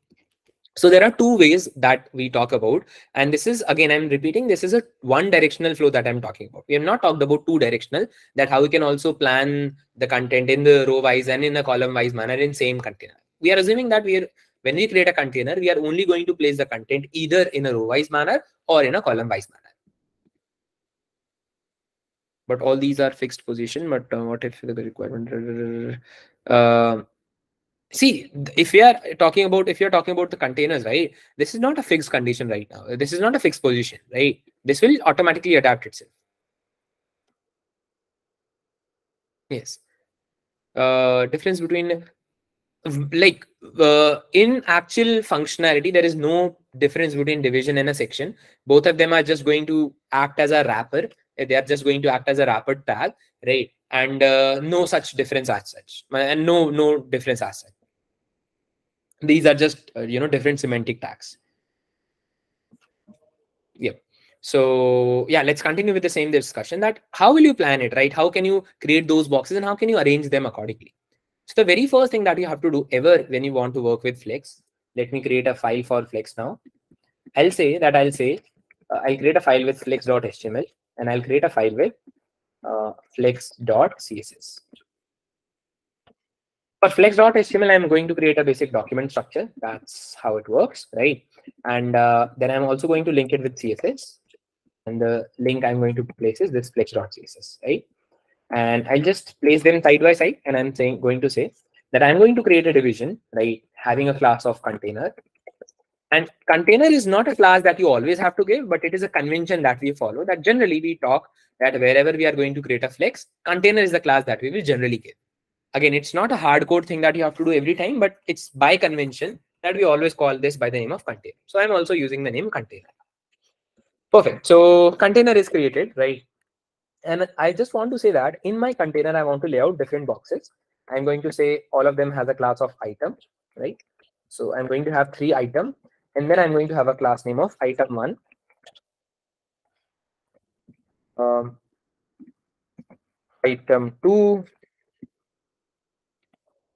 So there are two ways that we talk about, and this is again, I'm repeating, this is a one directional flow that I'm talking about. We have not talked about two directional, that how we can also plan the content in the row wise and in a column wise manner in same container. We are assuming that we are, when we create a container, we are only going to place the content either in a row wise manner or in a column wise manner but all these are fixed position but uh, what if the requirement uh, see if we are talking about if you're talking about the containers right this is not a fixed condition right now. This is not a fixed position right? This will automatically adapt itself. Yes. Uh difference between like uh, in actual functionality there is no difference between division and a section. Both of them are just going to act as a wrapper they are just going to act as a wrapper tag right and uh, no such difference as such and no no difference as such. These are just uh, you know different semantic tags. Yep. So yeah let's continue with the same discussion that how will you plan it right? How can you create those boxes and how can you arrange them accordingly? So the very first thing that you have to do ever when you want to work with flex let me create a file for flex now. I'll say that i'll say uh, i'll create a file with flex.html and I'll create a file with uh, flex.css. For flex.html, I'm going to create a basic document structure. That's how it works, right? And uh, then I'm also going to link it with CSS. And the link I'm going to place is this flex.css, right? And I'll just place them side by side. And I'm saying going to say that I'm going to create a division, right? Having a class of container and container is not a class that you always have to give, but it is a convention that we follow that generally we talk that wherever we are going to create a flex, container is the class that we will generally give. Again, it's not a hard code thing that you have to do every time, but it's by convention that we always call this by the name of container. So I'm also using the name container. Perfect. So container is created, right? And I just want to say that in my container, I want to lay out different boxes. I'm going to say all of them has a class of item, right? So I'm going to have three item and then I'm going to have a class name of item one. Um, item two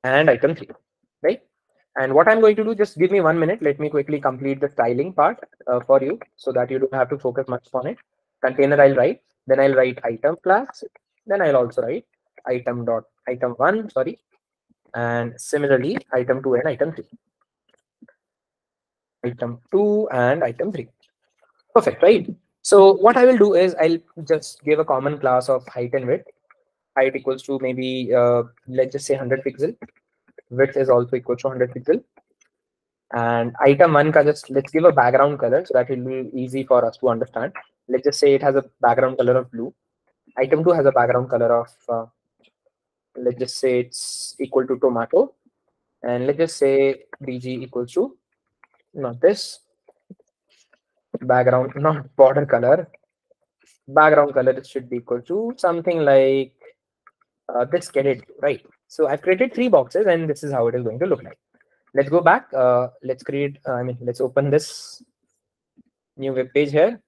and item three, right? And what I'm going to do, just give me one minute. Let me quickly complete the styling part uh, for you so that you don't have to focus much on it. Container I'll write, then I'll write item class, then I'll also write item dot item one, sorry, and similarly item two and item three item 2 and item 3 perfect right? So what i will do is i'll just give a common class of height and width. Height equals to maybe uh, let's just say 100 pixel. Width is also equal to 100 pixel. And item 1 ka just let's give a background color so that it will be easy for us to understand. Let's just say it has a background color of blue. Item 2 has a background color of uh, let's just say it's equal to tomato. And let's just say bg equals to not this background not border color. Background color should be equal to something like uh, this get it right? So i've created three boxes and this is how it is going to look like. Let's go back uh, let's create uh, i mean let's open this new web page here.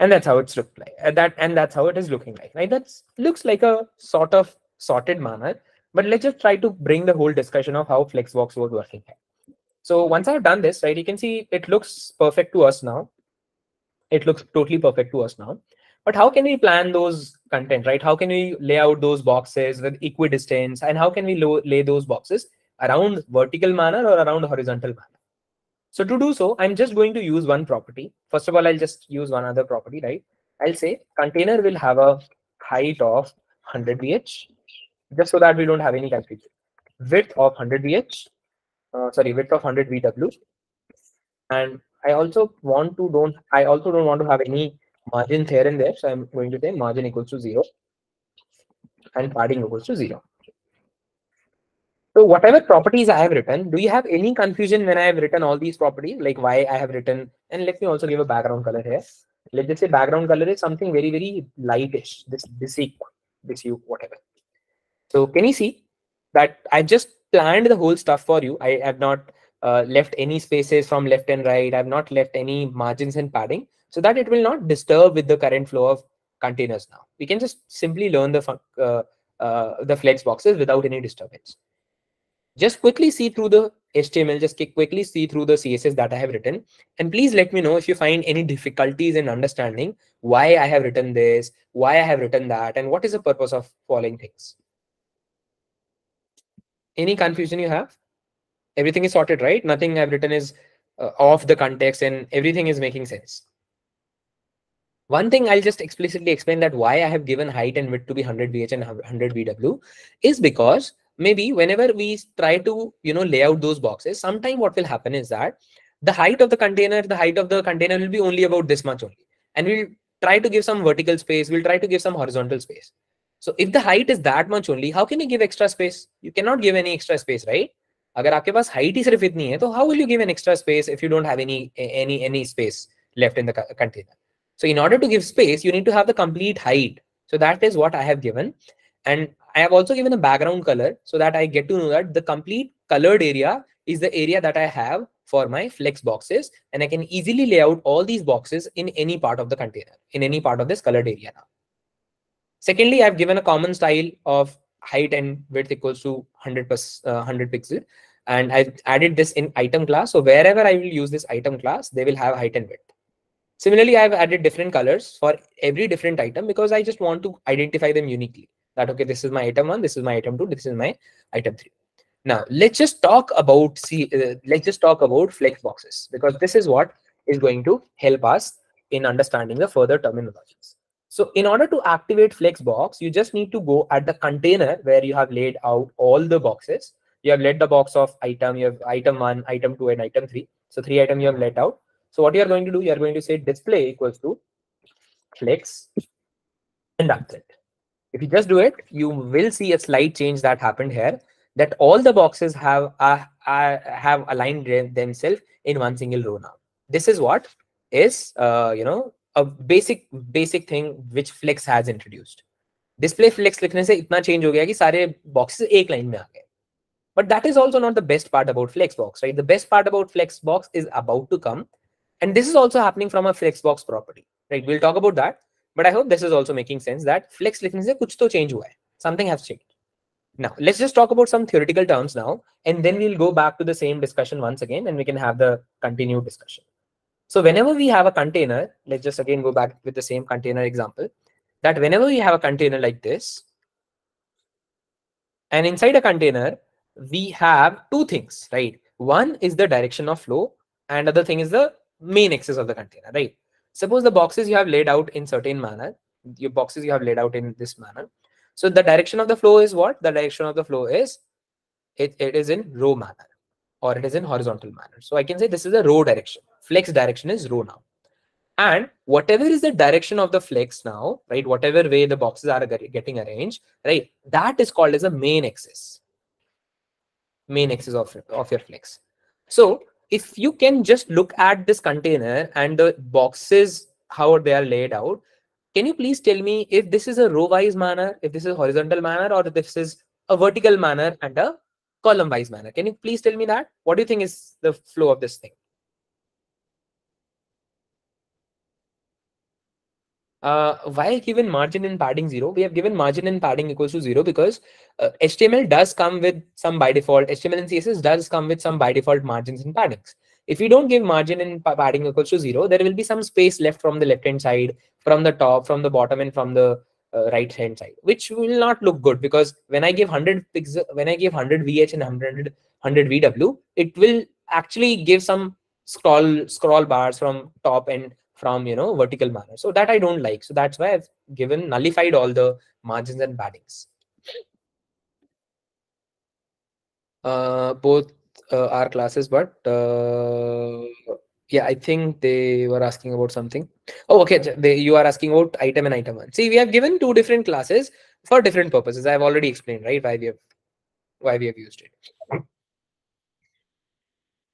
And that's how it's looked like uh, that and that's how it is looking like right? That looks like a sort of sorted manner but let's just try to bring the whole discussion of how Flexbox was working. So once I've done this, right, you can see it looks perfect to us now. It looks totally perfect to us now. But how can we plan those content, right? How can we lay out those boxes with equidistance and how can we lay those boxes around vertical manner or around horizontal manner? So to do so, I'm just going to use one property. First of all, I'll just use one other property, right? I'll say container will have a height of 100 VH just so that we don't have any confusion. Width of 100 VH, uh, sorry, width of 100 VW, and I also want to don't I also don't want to have any margins here and there. So I'm going to say margin equals to zero and padding equals to zero. So whatever properties I have written, do you have any confusion when I have written all these properties, like why I have written, and let me also give a background color here. Let's just say background color is something very, very lightish, this, this equal, this you, whatever. So can you see that I've just planned the whole stuff for you. I have not uh, left any spaces from left and right. I've not left any margins and padding so that it will not disturb with the current flow of containers now. We can just simply learn the, uh, uh, the flex boxes without any disturbance. Just quickly see through the HTML, just quickly see through the CSS that I have written. And please let me know if you find any difficulties in understanding why I have written this, why I have written that, and what is the purpose of following things. Any confusion you have? Everything is sorted, right? Nothing I've written is uh, off the context and everything is making sense. One thing I'll just explicitly explain that why I have given height and width to be 100 VH and 100 VW is because maybe whenever we try to, you know, lay out those boxes, sometime what will happen is that the height of the container, the height of the container will be only about this much only. And we'll try to give some vertical space. We'll try to give some horizontal space So if the height is that much only, how can you give extra space? You cannot give any extra space, right? अगर आपके पास height ही सिर्फ इतनी है तो how will you give an extra space if you don't have any any any space left in the container so in order to give space you need to have the complete height so that is what i have given and I have also given a background color so that I get to know that the complete colored area is the area that I have for my flex boxes and I can easily lay out all these boxes in any part of the container, in any part of this colored area now. Secondly, I've given a common style of height and width equals to 100, plus, uh, 100 pixel and I've added this in item class. So wherever I will use this item class, they will have height and width. Similarly, I've added different colors for every different item because I just want to identify them uniquely that okay this is my item one this is my item two this is my item three now let's just talk about see uh, let's just talk about flex boxes because this is what is going to help us in understanding the further terminologies so in order to activate Flexbox, you just need to go at the container where you have laid out all the boxes. You have laid the box of item you have item one item two and item three. So three item you have laid out. So what you are going to do you are going to say display equals to flex and that's it. If you just do it, you will see a slight change that happened here that all the boxes have uh, uh, have aligned themselves in one single row now. This is what is uh, you know a basic basic thing which Flex has introduced. Display Flex लिखने से इतना change हो गया कि सारे boxes एक line में आ गए. But that is also not the best part about Flexbox, right? The best part about Flexbox is about to come. And this is also happening from a Flexbox property, right? We'll talk about that. But I hope this is also making sense that flex लिखने से कुछ तो change हुआ है. Something has changed. Now, let's just talk about some theoretical terms now, and then we'll go back to the same discussion once again, and we can have the continued discussion. So whenever we have a container, let's just again go back with the same container example, that whenever we have a container like this, and inside a container, we have two things, right? One is the direction of flow, and other thing is the main axis of the container, right? Suppose the boxes you have laid out in certain manner, your boxes you have laid out in this manner. So the direction of the flow is what? The direction of the flow is, it, it is in row manner or it is in horizontal manner. So I can say this is a row direction. Flex direction is row now. And whatever is the direction of the flex now, right? Whatever way the boxes are getting arranged, right? That is called as a main axis. Main axis of, of your flex. So if you can just look at this container and the boxes, how they are laid out, can you please tell me if this is a row-wise manner, if this is horizontal manner, or if this is a vertical manner and a column-wise manner? Can you please tell me that? What do you think is the flow of this thing? uh, while given margin and padding zero, we have given margin and padding equals to zero because uh, HTML does come with some by default, HTML and CSS does come with some by default margins and paddings. If we don't give margin and padding equals to zero, there will be some space left from the left hand side, from the top, from the bottom, and from the uh, right hand side, which will not look good because when I give 100 pixel, when I give 100 VH and 100 100 VW, it will actually give some scroll scroll bars from top and from you know vertical manner. So that i don't like. So that's why i've given nullified all the margins and paddings uh, both uh, are classes but uh, Yeah, I think they were asking about something. Oh, okay. They, you are asking about item and item one. See, we have given two different classes for different purposes. I've already explained, right? Why we have why we have used it.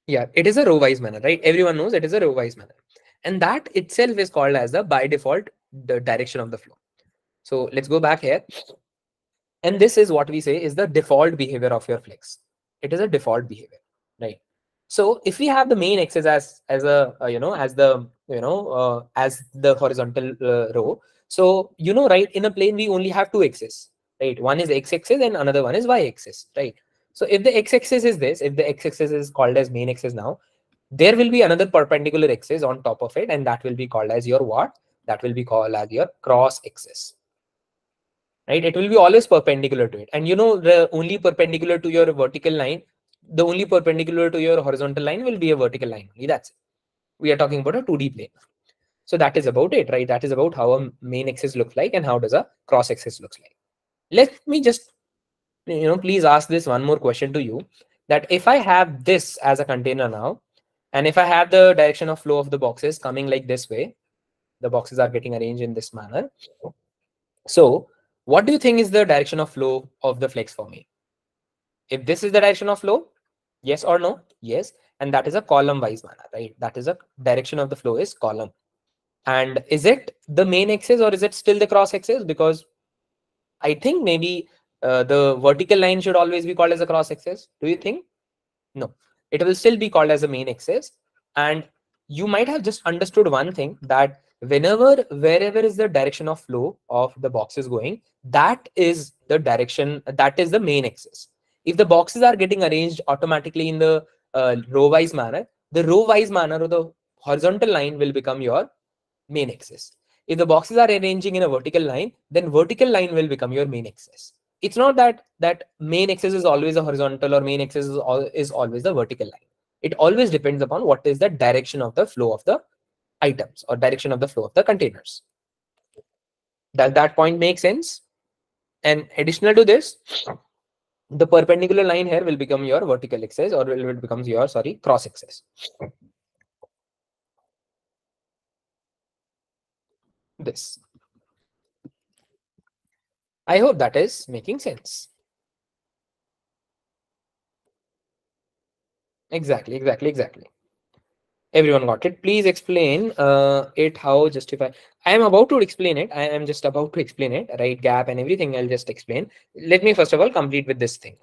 Yeah, it is a row-wise manner, right? Everyone knows it is a row-wise manner. And that itself is called as the by default the direction of the flow. So let's go back here. And this is what we say is the default behavior of your flex. It is a default behavior, right? So if we have the main axis as as a uh, you know as the you know uh, as the horizontal uh, row, so you know right in a plane we only have two axes, right? One is x-axis and another one is y-axis, right? So if the x-axis is this, if the x-axis is called as main axis now, there will be another perpendicular axis on top of it, and that will be called as your what? That will be called as your cross axis right? It will be always perpendicular to it. And you know, the only perpendicular to your vertical line, the only perpendicular to your horizontal line will be a vertical line. only. That's it. We are talking about a 2D plane. So that is about it, right? That is about how a main axis looks like and how does a cross axis looks like. Let me just, you know, please ask this one more question to you that if I have this as a container now, and if I have the direction of flow of the boxes coming like this way, the boxes are getting arranged in this manner. So what do you think is the direction of flow of the flex for me? If this is the direction of flow, yes or no? Yes. And that is a column wise manner, right? That is a direction of the flow is column. And is it the main axis or is it still the cross axis? Because I think maybe uh, the vertical line should always be called as a cross axis. Do you think? No, it will still be called as a main axis. And you might have just understood one thing that whenever wherever is the direction of flow of the box is going that is the direction that is the main axis if the boxes are getting arranged automatically in the uh, row wise manner the row wise manner or the horizontal line will become your main axis if the boxes are arranging in a vertical line then vertical line will become your main axis it's not that that main axis is always a horizontal or main axis is, all, is always the vertical line it always depends upon what is the direction of the flow of the items or direction of the flow of the containers. Does that point make sense? And additional to this, the perpendicular line here will become your vertical axis or will it becomes your, sorry, cross axis. This. I hope that is making sense. Exactly, exactly, exactly everyone got it. Please explain uh, it how justify i am about to explain it. I am just about to explain it right? Gap and everything i'll just explain. Let me first of all complete with this thing.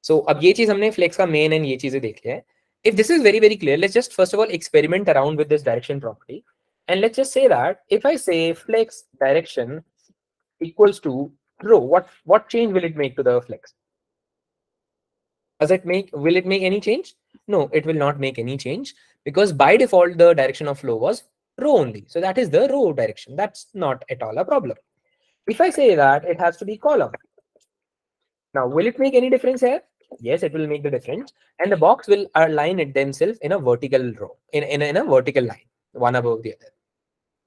So ab ye cheez humne flex ka main and ye cheeze dekh liya if this is very very clear let's just first of all experiment around with this direction property. And let's just say that if i say flex direction equals to row what what change will it make to the flex? Does it make will it make any change? No it will not make any change because by default the direction of flow was row only. So that is the row direction. That's not at all a problem. If I say that it has to be column. Now, will it make any difference here? Yes, it will make the difference. And the box will align it themselves in a vertical row, in, in, in a vertical line, one above the other.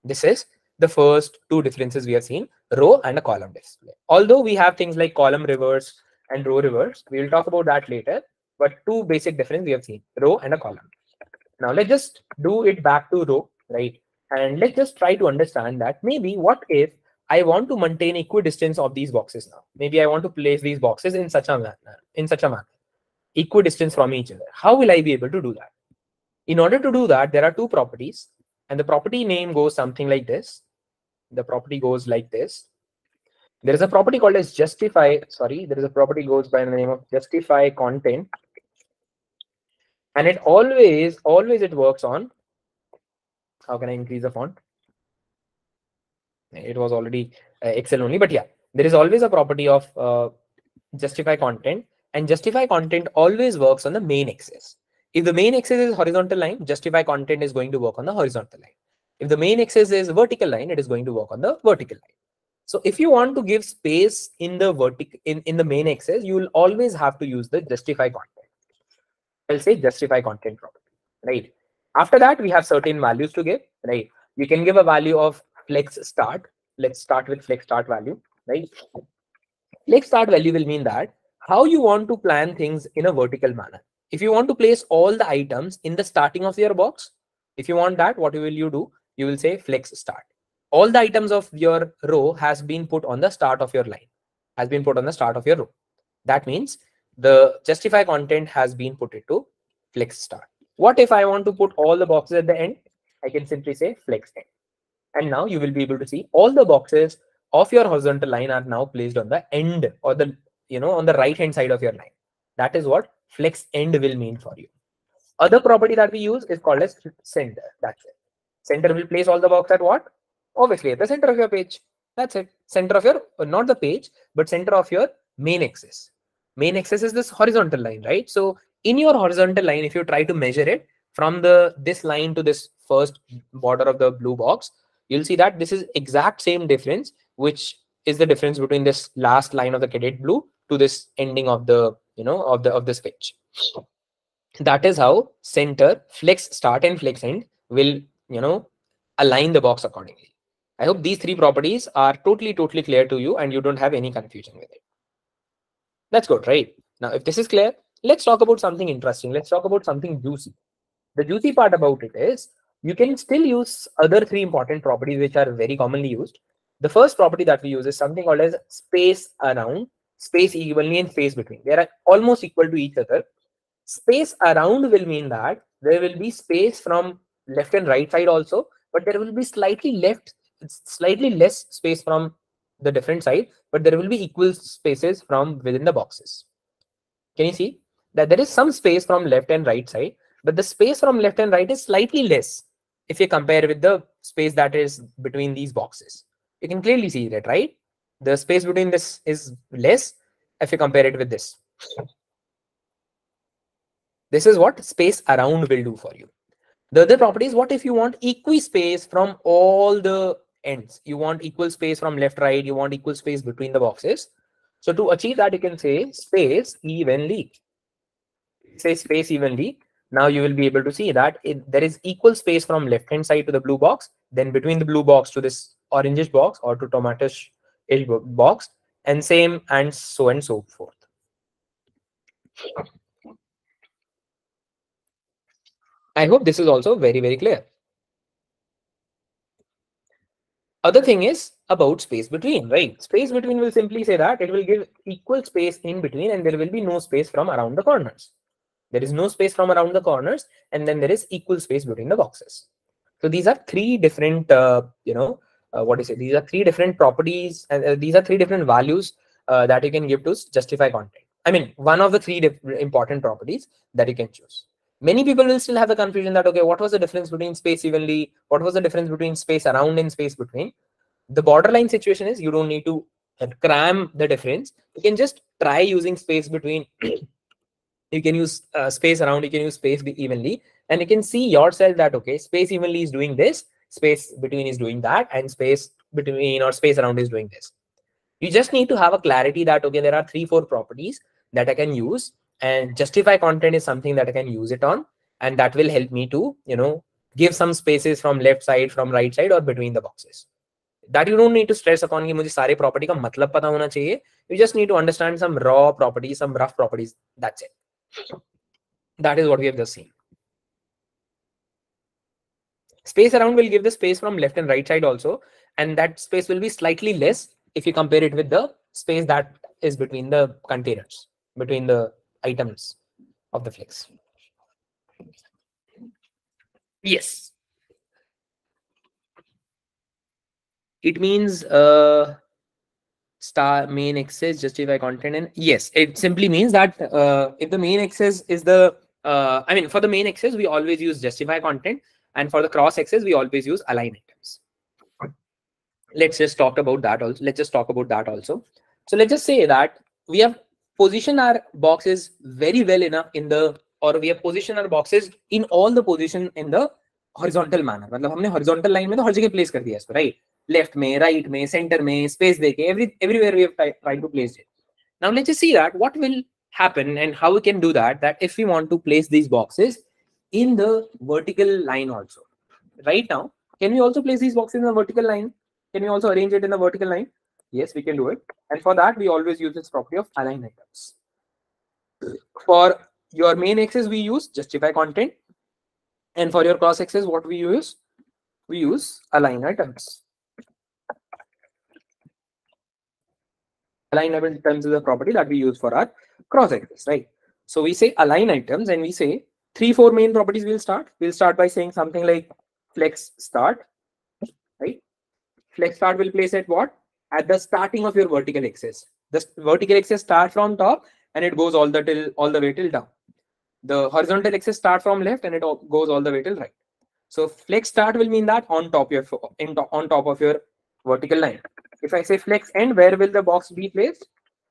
This is the first two differences we have seen, row and a column display. Although we have things like column reverse and row reverse, we will talk about that later. But two basic difference we have seen, row and a column. Now let's just do it back to row, right? And let's just try to understand that maybe what if I want to maintain equidistance of these boxes now. Maybe I want to place these boxes in such a manner, in such a manner, equidistance from each other. How will I be able to do that? In order to do that, there are two properties, and the property name goes something like this. The property goes like this. There is a property called as justify. Sorry, there is a property goes by the name of justify content and it always always it works on how can i increase the font? It was already uh, excel only but yeah there is always a property of uh, justify content and justify content always works on the main axis. If the main axis is horizontal line justify content is going to work on the horizontal line. If the main axis is vertical line it is going to work on the vertical line. So if you want to give space in the vertical in, in the main axis you will always have to use the justify content I'll say justify content property, right? After that, we have certain values to give, right? You can give a value of flex start. Let's start with flex start value, right? Flex start value will mean that how you want to plan things in a vertical manner. If you want to place all the items in the starting of your box, If you want that, what will you do? You will say flex start. All the items of your row has been put on the start of your line, has been put on the start of your row. That means the justify content has been put into flex start. What if I want to put all the boxes at the end? I can simply say flex end. And now you will be able to see all the boxes of your horizontal line are now placed on the end or the, you know, on the right hand side of your line. That is what flex end will mean for you. Other property that we use is called as center. That's it. Center will place all the box at what? Obviously at the center of your page. That's it. Center of your, not the page, but center of your main axis. Main axis is this horizontal line, right? So in your horizontal line, if you try to measure it from the this line to this first border of the blue box, you'll see that this is exact same difference, which is the difference between this last line of the cadet blue to this ending of the, you know, of the of this page. That is how center, flex start and flex end will, you know, align the box accordingly. I hope these three properties are totally, totally clear to you and you don't have any confusion with it. That's good, right? Now, if this is clear, let's talk about something interesting. Let's talk about something juicy. The juicy part about it is you can still use other three important properties which are very commonly used. The first property that we use is something called as space around, space evenly, and space between. They are almost equal to each other. Space around will mean that there will be space from left and right side also, but there will be slightly left, slightly less space from the different side, but there will be equal spaces from within the boxes. Can you see that there is some space from left and right side, but the space from left and right is slightly less if you compare with the space that is between these boxes. You can clearly see that, right? The space between this is less if you compare it with this. This is what space around will do for you. The other property is what if you want equi space from all the ends. You want equal space from left, right. You want equal space between the boxes. So to achieve that, you can say space evenly. Say space evenly. Now you will be able to see that it, there is equal space from left hand side to the blue box, then between the blue box to this orangish box or to tomatoish box, and same and so and so forth. I hope this is also very, very clear. Other thing is about space between, right? Space between will simply say that it will give equal space in between and there will be no space from around the corners. There is no space from around the corners and then there is equal space between the boxes. So these are three different, uh, you know, uh, what is it? These are three different properties and uh, these are three different values uh, that you can give to justify content. I mean, one of the three important properties that you can choose. Many people will still have the confusion that, okay, what was the difference between space evenly? What was the difference between space around and space between? The borderline situation is you don't need to cram the difference. You can just try using space between. you can use uh, space around, you can use space evenly, and you can see yourself that, okay, space evenly is doing this, space between is doing that, and space between or space around is doing this. You just need to have a clarity that, okay, there are three, four properties that I can use and justify content is something that I can use it on. And that will help me to, you know, give some spaces from left side, from right side or between the boxes. That you don't need to stress upon कि मुझे सारे property का मतलब पता होना चाहिए. You just need to understand some raw properties, some rough properties. That's it. That is what we have just seen. Space around will give the space from left and right side also. And that space will be slightly less if you compare it with the space that is between the containers, between the items of the flex. Yes. It means uh, star main axis justify content and yes, it simply means that uh, if the main axis is the, uh, I mean, for the main axis, we always use justify content and for the cross axis, we always use align items. Let's just talk about that also. Let's just talk about that also. So let's just say that we have position our boxes very well enough in the or we have positioned our boxes in all the position in the horizontal manner मतलब हमने horizontal line में तो हर जगह place कर दिया इसको right left में right में center में space देके every everywhere we have tried to place it now let's just see that what will happen and how we can do that that if we want to place these boxes in the vertical line also right now can we also place these boxes in the vertical line can we also arrange it in the vertical line Yes, we can do it. And for that, we always use this property of align items. For your main axis, we use justify content. And for your cross axis, what we use? We use align items. Align items is a property that we use for our cross axis, right? So we say align items and we say three, four main properties we'll start. We'll start by saying something like flex start, right? Flex start will place at what? At the starting of your vertical axis. The vertical axis starts from top and it goes all the till all the way till down. The horizontal axis starts from left and it goes all the way till right. So flex start will mean that on top your in on top of your vertical line. If I say flex end, where will the box be placed?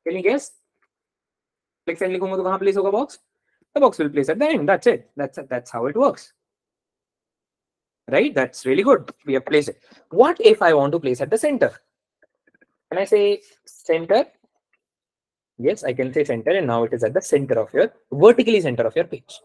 Can you guess? Flex end लिखूंगा तो कहाँ place होगा box? The box will place at the end. That's it. That's that's how it works. Right? That's really good. We have placed it. What if I want to place at the center? Can I say center? Yes, I can say center, and now it is at the center of your vertically center of your page.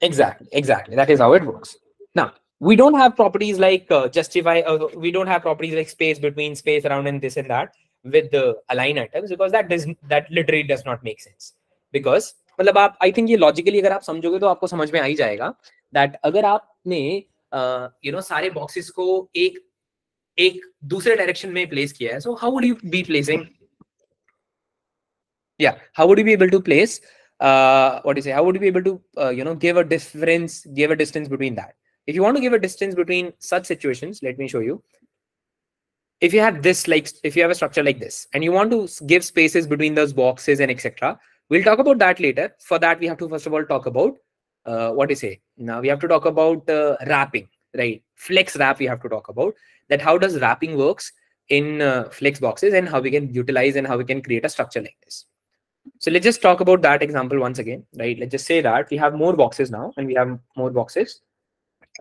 Exactly, exactly. That is how it works. Now, we don't have properties like uh, justify, uh, we don't have properties like space between, space around, and this and that with the align items because that does that literally does not make sense. Because मतलब आप I think ये logically अगर आप समझोगे तो आपको समझ में आ ही जाएगा दैट अगर आपने यू नो सारे बॉक्सेस को एक एक दूसरे डायरेक्शन में प्लेस किया है so how would you be placing yeah how would you be able to place uh what do you say how would you be able to uh, you know give a difference give a distance between that if you want to give a distance between such situations let me show you if you have this like if you have a structure like this and you want to give spaces between those boxes and etc we'll talk about that later for that we have to first of all talk about uh, what do you say? Now we have to talk about uh, wrapping right? Flex wrap we have to talk about that how does wrapping works in uh, flex boxes and how we can utilize and how we can create a structure like this. So let's just talk about that example once again right? Let's just say that we have more boxes now and we have more boxes.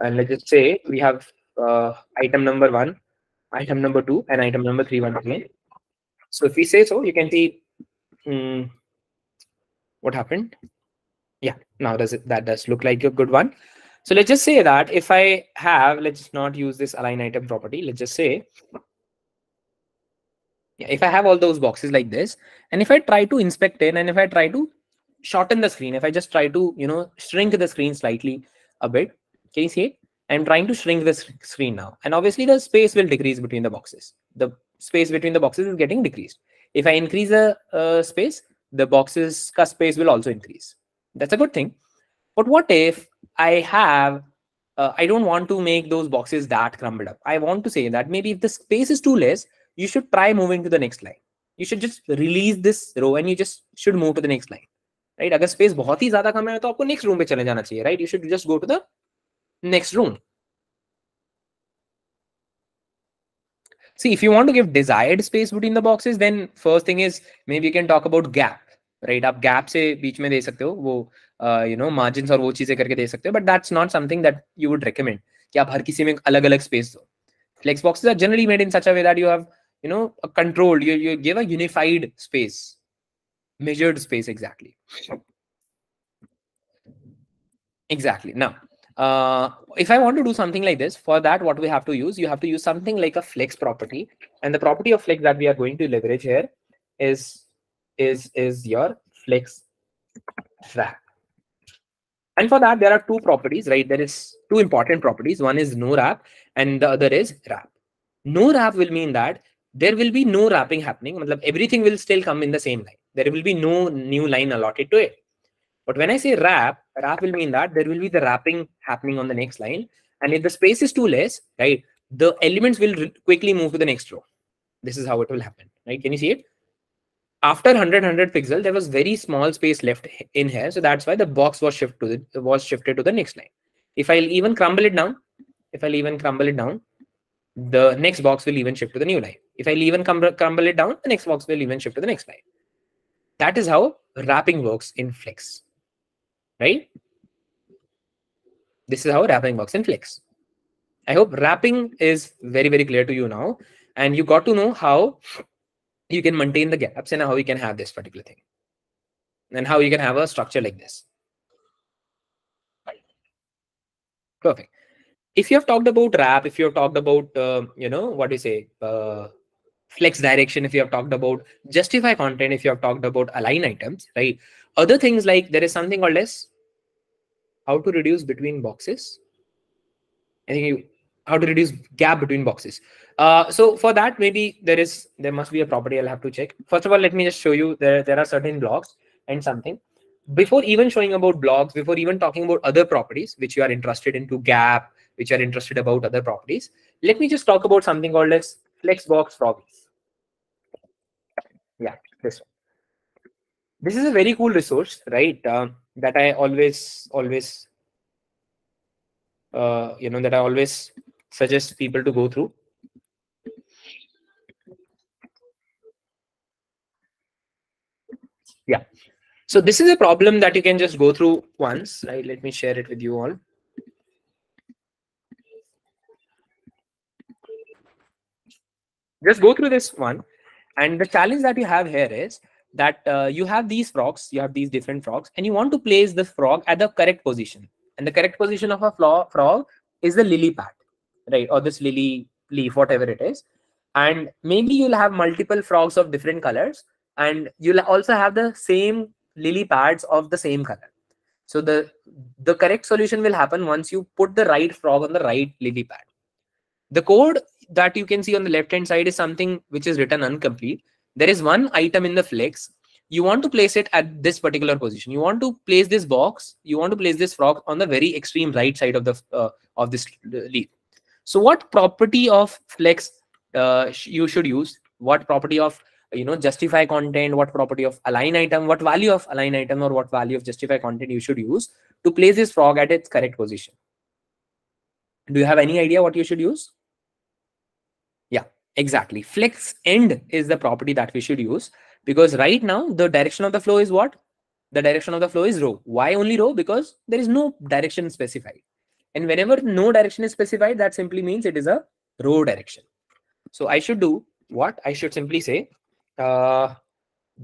And let's just say we have uh, item number one item number two and item number three once again. So if we say so you can see um, what happened yeah now does it that does look like a good one so let's just say that if i have let's not use this align item property let's just say yeah, if I have all those boxes like this, and if I try to inspect it, and if I try to shorten the screen, if I just try to, you know, shrink the screen slightly a bit, can you see it? I'm trying to shrink the screen now. And obviously the space will decrease between the boxes. The space between the boxes is getting decreased. If I increase the uh, space, the boxes space will also increase. That's a good thing. But what if I have, uh, I don't want to make those boxes that crumbled up. I want to say that maybe if the space is too less, you should try moving to the next line. You should just release this row and you just should move to the next line. Right? अगर space बहुत ही ज़्यादा कम है तो आपको next room पे चले जाना चाहिए. Right? You should just go to the next room. See, if you want to give desired space between the boxes, then first thing is maybe you can talk about gap. Right? आप gap से बीच में दे सकते हो वो uh, you know margins और वो चीज़ें करके दे सकते हो. But that's not something that you would recommend कि आप हर किसी में अलग अलग space दो. Boxes are generally made in such a way that you have you know a controlled you, you give a unified space measured space exactly exactly now uh, if i want to do something like this for that what we have to use you have to use something like a flex property and the property of flex that we are going to leverage here is is is your flex wrap and for that there are two properties right there is two important properties one is no wrap and the other is wrap no wrap will mean that there will be no wrapping happening. Everything will still come in the same line. There will be no new line allotted to it. But when I say wrap, wrap will mean that there will be the wrapping happening on the next line. And if the space is too less, right, the elements will quickly move to the next row. This is how it will happen, right? Can you see it? After 100 100 pixel, there was very small space left in here, so that's why the box was shifted to the was shifted to the next line. If I'll even crumble it down, if I'll even crumble it down, the next box will even shift to the new line. If i'll even crumble it down, the next box will even shift to the next line. That is how wrapping works in Flex, right? This is how wrapping works in Flex. I hope wrapping is very, very clear to you now. And you got to know how you can maintain the gaps and how you can have this particular thing. And how you can have a structure like this. Perfect if you have talked about wrap if you have talked about uh, you know what do you say uh, flex direction if you have talked about justify content if you have talked about align items right Other things like there is something called as how to reduce between boxes. I think you, how to reduce gap between boxes. Uh, so for that, maybe there is there must be a property I'll have to check. First of all, let me just show you there there are certain blocks and something. Before even showing about blocks, before even talking about other properties which you are interested into gap, which are interested about other properties, let me just talk about something called as Flexbox Froggies. Yeah, this one. This is a very cool resource, right? Uh, that I always, always, uh, you know, that I always suggest people to go through. Yeah. So this is a problem that you can just go through once, right? Let me share it with you all. Just go through this one. And the challenge that you have here is that uh, you have these frogs, you have these different frogs, and you want to place the frog at the correct position. And the correct position of a frog is the lily pad, right? Or this lily leaf, whatever it is. And maybe you'll have multiple frogs of different colors, and you'll also have the same lily pads of the same color. So the the correct solution will happen once you put the right frog on the right lily pad. The code that you can see on the left hand side is something which is written incomplete. There is one item in the flex. You want to place it at this particular position. You want to place this box. You want to place this frog on the very extreme right side of the uh, of this leaf. So what property of flex uh, you should use? What property of you know justify content? What property of align item? What value of align item or what value of justify content you should use to place this frog at its correct position? Do you have any idea what you should use? Yeah, exactly. Flex end is the property that we should use because right now the direction of the flow is what? The direction of the flow is row Why only row Because there is no direction specified. And whenever no direction is specified, that simply means it is a row direction. So I should do what? I should simply say uh,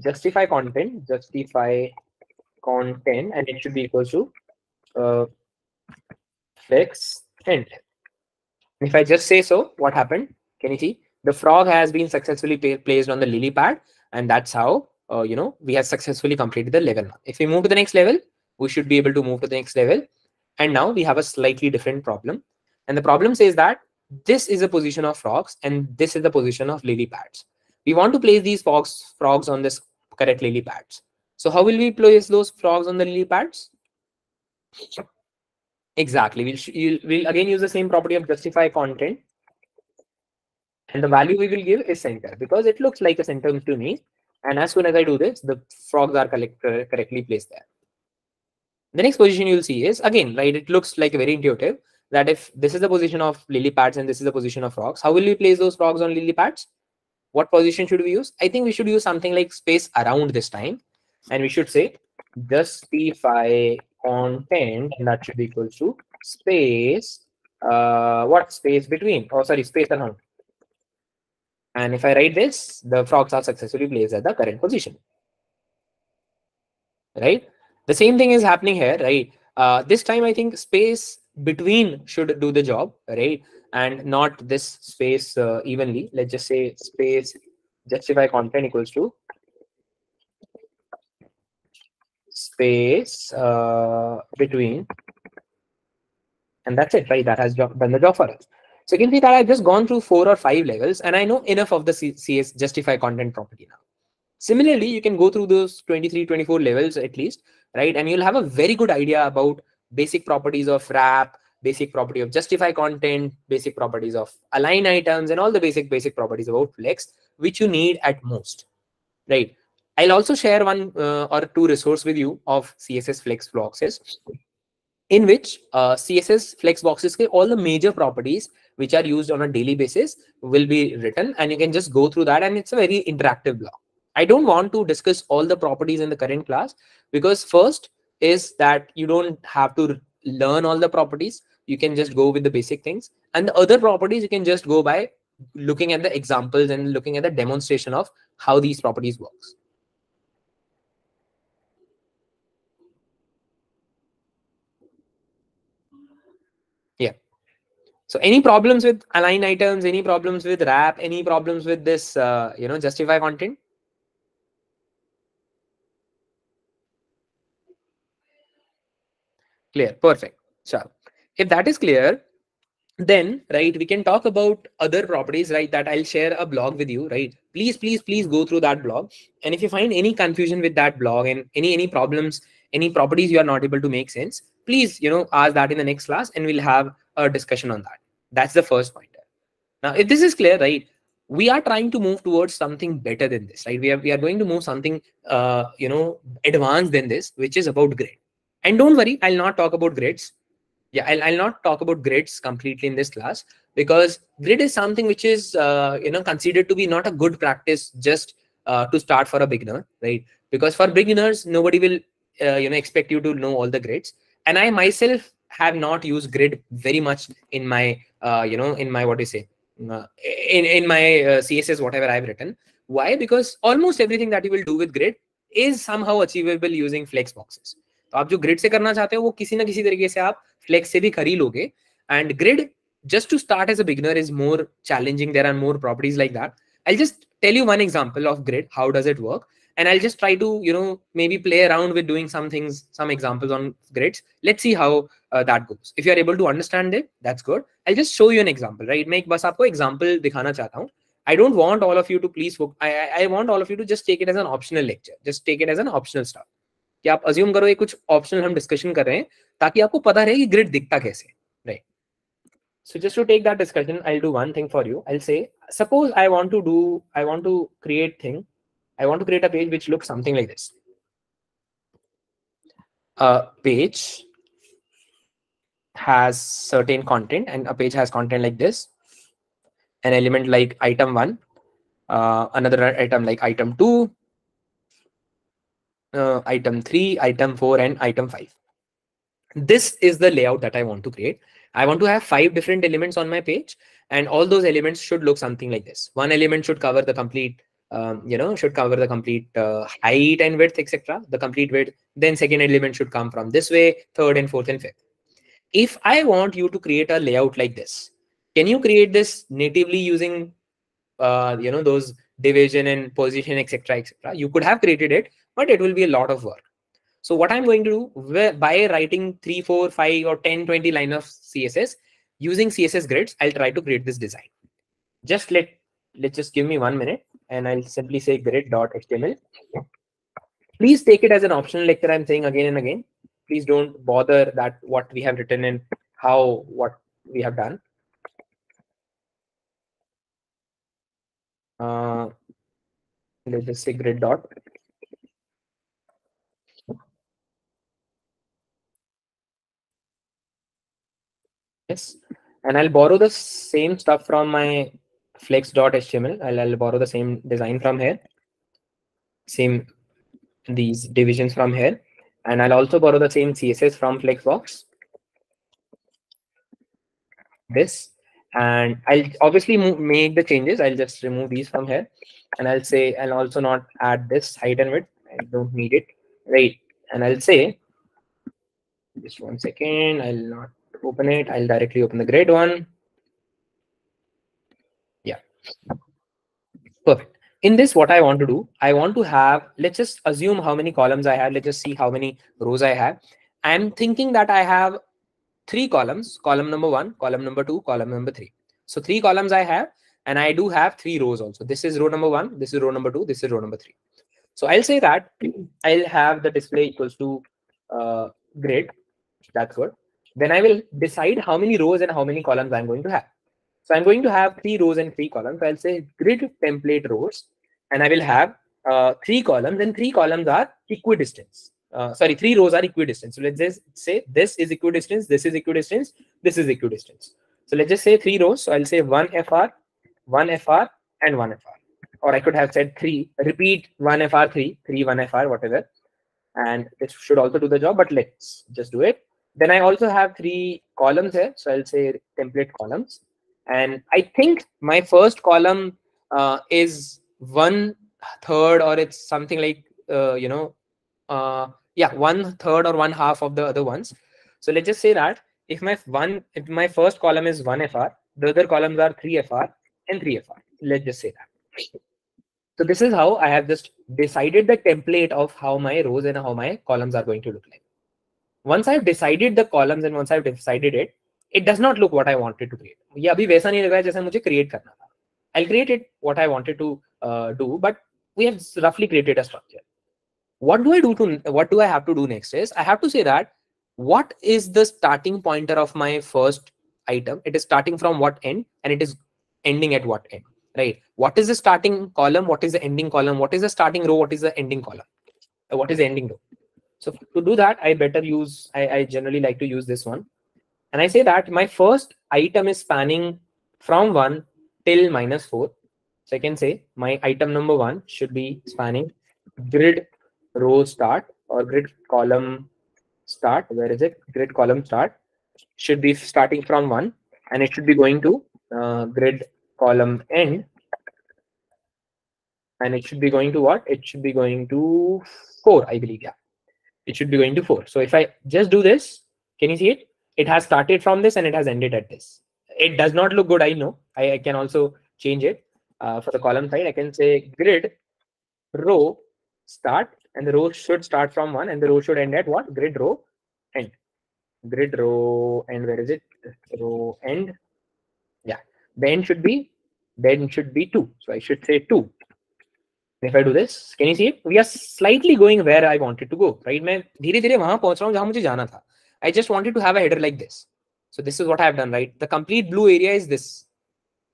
justify content, justify content, and it should be equal to uh, flex end. If I just say so, what happened? Can you see? the frog has been successfully placed on the lily pad and that's how uh, you know we have successfully completed the level if we move to the next level we should be able to move to the next level and now we have a slightly different problem and the problem says that this is the position of frogs and this is the position of lily pads we want to place these frogs frogs on this correct lily pads so how will we place those frogs on the lily pads exactly we'll, we'll again use the same property of justify content and the value we will give is center because it looks like a center to me. And as soon as I do this, the frogs are collect, uh, correctly placed there. The next position you'll see is again, right? It looks like very intuitive that if this is the position of lily pads and this is the position of frogs, how will we place those frogs on lily pads? What position should we use? I think we should use something like space around this time. And we should say justify content and that should be equal to space uh what space between oh sorry space around and if I write this, the frogs are successfully placed at the current position. Right? The same thing is happening here, right? Uh, this time, I think space between should do the job, right? And not this space uh, evenly. Let's just say space justify content equals to space uh, between. And that's it, right? That has done the job for us. So you can see that I've just gone through four or five levels and I know enough of the CSS justify content property now. Similarly, you can go through those 23, 24 levels at least, right? And you'll have a very good idea about basic properties of wrap, basic property of justify content, basic properties of align items, and all the basic, basic properties about Flex, which you need at most, right? I'll also share one uh, or two resource with you of CSS Flex boxes, in which uh, CSS Flex boxes, all the major properties which are used on a daily basis will be written and you can just go through that and it's a very interactive block. I don't want to discuss all the properties in the current class because first is that you don't have to learn all the properties. You can just go with the basic things. And the other properties you can just go by looking at the examples and looking at the demonstration of how these properties works. Yeah. So any problems with align items, any problems with wrap, any problems with this, uh, you know, justify content? Clear. Perfect. So if that is clear, then right we can talk about other properties right that i'll share a blog with you right? Please please please go through that blog. And if you find any confusion with that blog and any any problems any properties you are not able to make sense please you know ask that in the next class and we'll have a discussion on that. That's the first pointer. Now if this is clear right we are trying to move towards something better than this right? We are we are going to move something uh you know advanced than this which is about grid and don't worry i'll not talk about grids yeah I'll, I'll not talk about grids completely in this class because grid is something which is uh, you know considered to be not a good practice just uh, to start for a beginner right because for beginners nobody will uh, you know expect you to know all the grids and i myself have not used grid very much in my uh, you know in my what do you say uh, in in my uh, css whatever i've written why because almost everything that you will do with grid is somehow achievable using flex boxes तो आप जो grid से करना चाहते हो वो किसी ना किसी तरीके से आप flex se bhi khari loge and grid just to start as a beginner is more challenging. There are more properties like that. I'll just tell you one example of grid. How does it work? And i'll just try to you know maybe play around with doing some things some examples on grids. Let's see how uh, that goes. If you are able to understand it that's good. I'll just show you an example right? Main bas aapko example dikhana chahta hu I don't want all of you to please I, I want all of you to just take it as an optional lecture. Just take it as an optional stuff. कि आप assume करो ये कुछ optional हम discussion कर रहे हैं, ताकि आपको पता रहे कि ग्रिड दिखता कैसे right so just to take that discussion I do one thing for you I say suppose I want to do I want to create thing I want to create a page which look something like this page has certain content and a page has content like this an element like item one another item like item two uh, item 3, item 4, and item 5. This is the layout that I want to create. I want to have five different elements on my page, and all those elements should look something like this. One element should cover the complete, um, you know, should cover the complete uh, height and width, etc. The complete width. Then second element should come from this way, third and fourth and fifth. If I want you to create a layout like this, can you create this natively using, uh, you know, those division and position, etc., etc.? You could have created it, but it will be a lot of work. So what I'm going to do by writing 3, 4, 5 or 10, 20 line of CSS using CSS grids, I'll try to create this design. Just let, let's just give me one minute and I'll simply say grid.html. Please take it as an optional lecture I'm saying again and again. Please don't bother that what we have written and how, what we have done. Uh, let's just say grid dot Yes. And I'll borrow the same stuff from my flex.html. I'll, I'll borrow the same design from here. Same these divisions from here. And I'll also borrow the same CSS from Flexbox. This. And I'll obviously make the changes. I'll just remove these from here. And I'll say, I'll also not add this height and width. I don't need it. Right. And I'll say, just one second. I'll not open it. I'll directly open the grid one. Yeah. Perfect. In this, what I want to do, I want to have, let's just assume how many columns I have. Let's just see how many rows I have. I'm thinking that I have three columns, column number one, column number two, column number three. So three columns I have, and I do have three rows also. This is row number one, this is row number two, this is row number three. So I'll say that I'll have the display equals to uh, grid. That's good. Then I will decide how many rows and how many columns I'm going to have. So I'm going to have three rows and three columns. I'll say grid template rows, and I will have uh, three columns, and three columns are equidistant. Uh, sorry, three rows are equidistant. So let's just say this is equidistance, this is equidistance, this is equidistance. So let's just say three rows. So I'll say one FR, one FR, and one FR. Or I could have said three, repeat one FR, three, three, one FR, whatever. And this should also do the job, but let's just do it. Then I also have three columns here. So I'll say template columns. And I think my first column uh, is one third or it's something like, uh, you know, uh, yeah, one third or one half of the other ones. So let's just say that if my one, if my first column is one FR, the other columns are three FR and three FR. Let's just say that. So this is how I have just decided the template of how my rows and how my columns are going to look like once I've decided the columns and once I've decided it, it does not look what I wanted to create. ये अभी वैसा नहीं लग रहा है जैसा मुझे create करना था. I'll create it what I wanted to uh, do, but we have roughly created a structure. What do I do to what do I have to do next is I have to say that what is the starting pointer of my first item? It is starting from what end and it is ending at what end, right? What is the starting column? What is the ending column? What is the starting row? What is the ending column? Uh, what is the ending row? So to do that, I better use, I, I generally like to use this one. And I say that my first item is spanning from 1 till minus 4. So I can say my item number 1 should be spanning grid row start or grid column start. Where is it? Grid column start should be starting from 1 and it should be going to uh, grid column end. And it should be going to what? It should be going to 4, I believe. Yeah it should be going to 4. So if I just do this, can you see it? It has started from this and it has ended at this. It does not look good, I know. I, I can also change it uh, for the column side. I can say grid row start and the row should start from 1 and the row should end at what? Grid row end. Grid row end, where is it? Row end. Yeah, the end should be, then should be 2. So I should say 2 if I do this, can you see it? We are slightly going where I wanted to go, right? मैं धीरे धीरे वहाँ पहुँच रहा हूँ जहाँ मुझे जाना था. I just wanted to have a header like this. So this is what I have done, right? The complete blue area is this.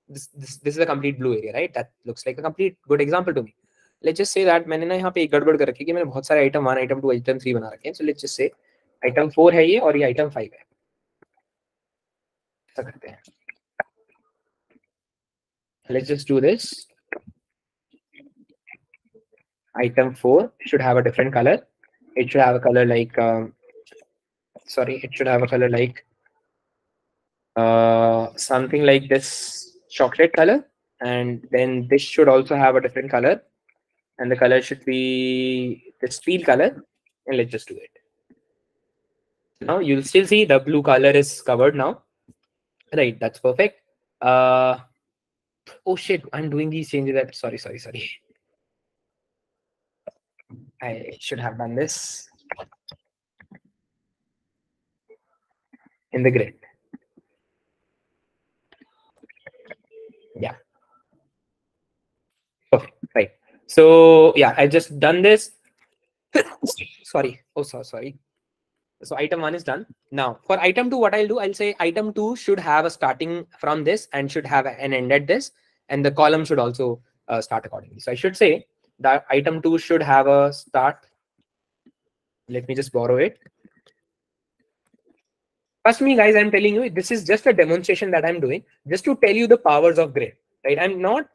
This, this, this is a complete blue area, right? That looks like a complete good example to me. Let's just say that मैंने ना यहाँ पे एक गड़बड़ कर रखी है कि मैंने बहुत सारे item one item two item three बना रखे हैं. So let's just say item four है ये और ये आइटम फाइव है. ऐसा करते हैं. Let's just do this. Item 4 should have a different color. It should have a color like um, sorry it should have a color like uh, something like this chocolate color. And then this should also have a different color. And the color should be the teal color. And let's just do it. Now you'll still see the blue color is covered now. Right that's perfect. Uh oh shit i'm doing these changes that sorry sorry sorry I should have done this in the grid. Yeah. Okay, right. So yeah, I just done this. sorry. Oh, so sorry. So item one is done. Now for item two, what I'll do, I'll say item two should have a starting from this and should have an end at this, and the column should also uh, start accordingly. So I should say that item 2 should have a start. Let me just borrow it. Trust me guys i'm telling you this is just a demonstration that i'm doing just to tell you the powers of grid right? I'm not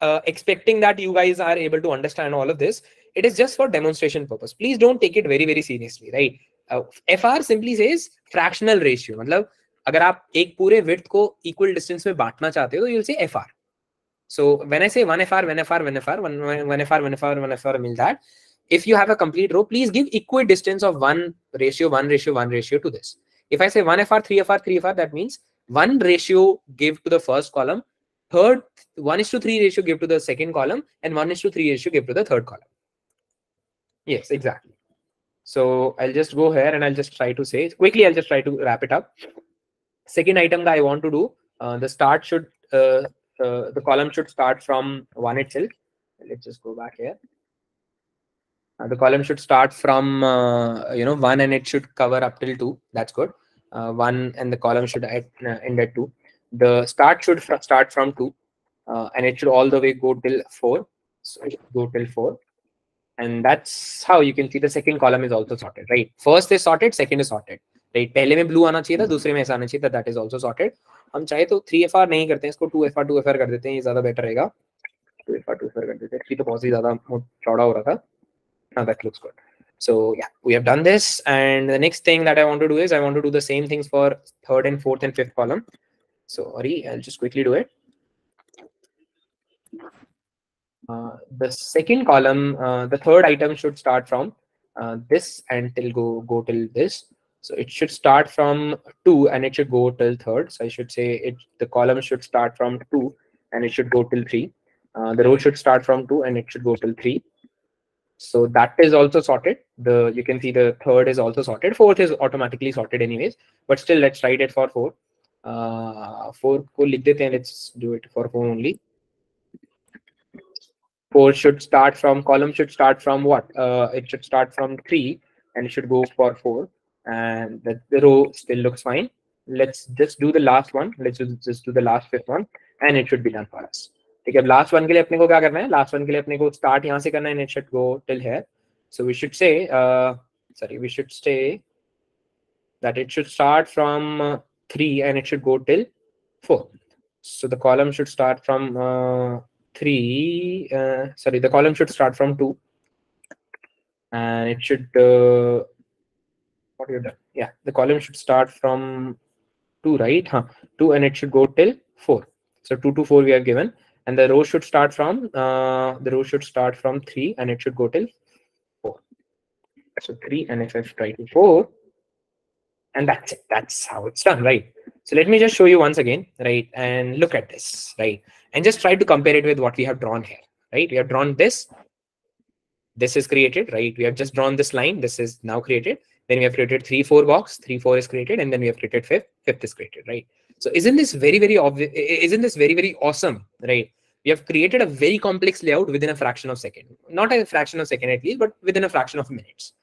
uh, expecting that you guys are able to understand all of this. It is just for demonstration purpose. Please don't take it very very seriously right? Uh, fr simply says fractional ratio. मतलब अगर आप एक पूरे with को equal distance में बांटना चाहते हो तो से so when I say one FR, one FR, one FR, one, one FR, one FR, one FR means that if you have a complete row, please give equal distance of one ratio, one ratio, one ratio to this. If I say one FR, three FR, three FR, that means one ratio give to the first column, third one is to three ratio give to the second column, and one is to three ratio give to the third column. Yes, exactly. So I'll just go here and I'll just try to say quickly. I'll just try to wrap it up. Second item that I want to do, uh, the start should uh, uh, the column should start from one itself. Let's just go back here. Uh, the column should start from uh, you know one and it should cover up till two. That's good. Uh, one and the column should uh, end at two. The start should fr start from two, uh, and it should all the way go till four. So it should go till four, and that's how you can see the second column is also sorted. Right. First is sorted. Second is sorted. Right. पहले में blue आना चाहिए था दूसरे में ऐसा आना चाहिए था that is also sorted हम चाहे तो थ्री एफ आर नहीं करते हैं इसको two F R two F R कर देते हैं ये ज्यादा बेटर रहेगा two F R two F R कर देते हैं थ्री तो बहुत ही ज्यादा चौड़ा हो रहा था now that looks good so yeah we have done this and the next thing that i want to do is i want to do the same things for third and fourth and fifth column so sorry i'll just quickly do it uh, the second column uh, the third item should start from uh, this and till go go till this so it should start from two and it should go till third. So I should say it the column should start from two and it should go till three. Uh, the row should start from two and it should go till three. So that is also sorted. The you can see the third is also sorted. Fourth is automatically sorted anyways. But still, let's write it for four. Uh, four को लिख देते हैं. Let's do it for four only. Four should start from column should start from what? Uh, it should start from three and it should go for four. And the, the row still looks fine. Let's just do the last one. Let's just, just do the last fifth one, and it should be done for us. ठीक है last one के लिए अपने को क्या करना है last one के लिए अपने को स्टार्ट यहाँ से करना है it should go till here so we should say sorry we should say that it should start from uh, 3 and it should go till 4 so the column should start from uh, 3 uh, sorry the column should start from 2 and it should uh, what you done. Yeah the column should start from 2 right? Huh. 2 and it should go till 4 so 2 to 4 we are given. And the row should start from uh, the row should start from 3 and it should go till 4 so 3 and if i try to 4 and that's it. That's how it's done right? So let me just show you once again right? And look at this right? And just try to compare it with what we have drawn here right? We have drawn this. This is created right? We have just drawn this line. This is now created then we have created 3 4 box 3 4 is created and then we have created fifth fifth is created right so isn't this very very obvious isn't this very very awesome right we have created a very complex layout within a fraction of second not a fraction of second at least but within a fraction of minutes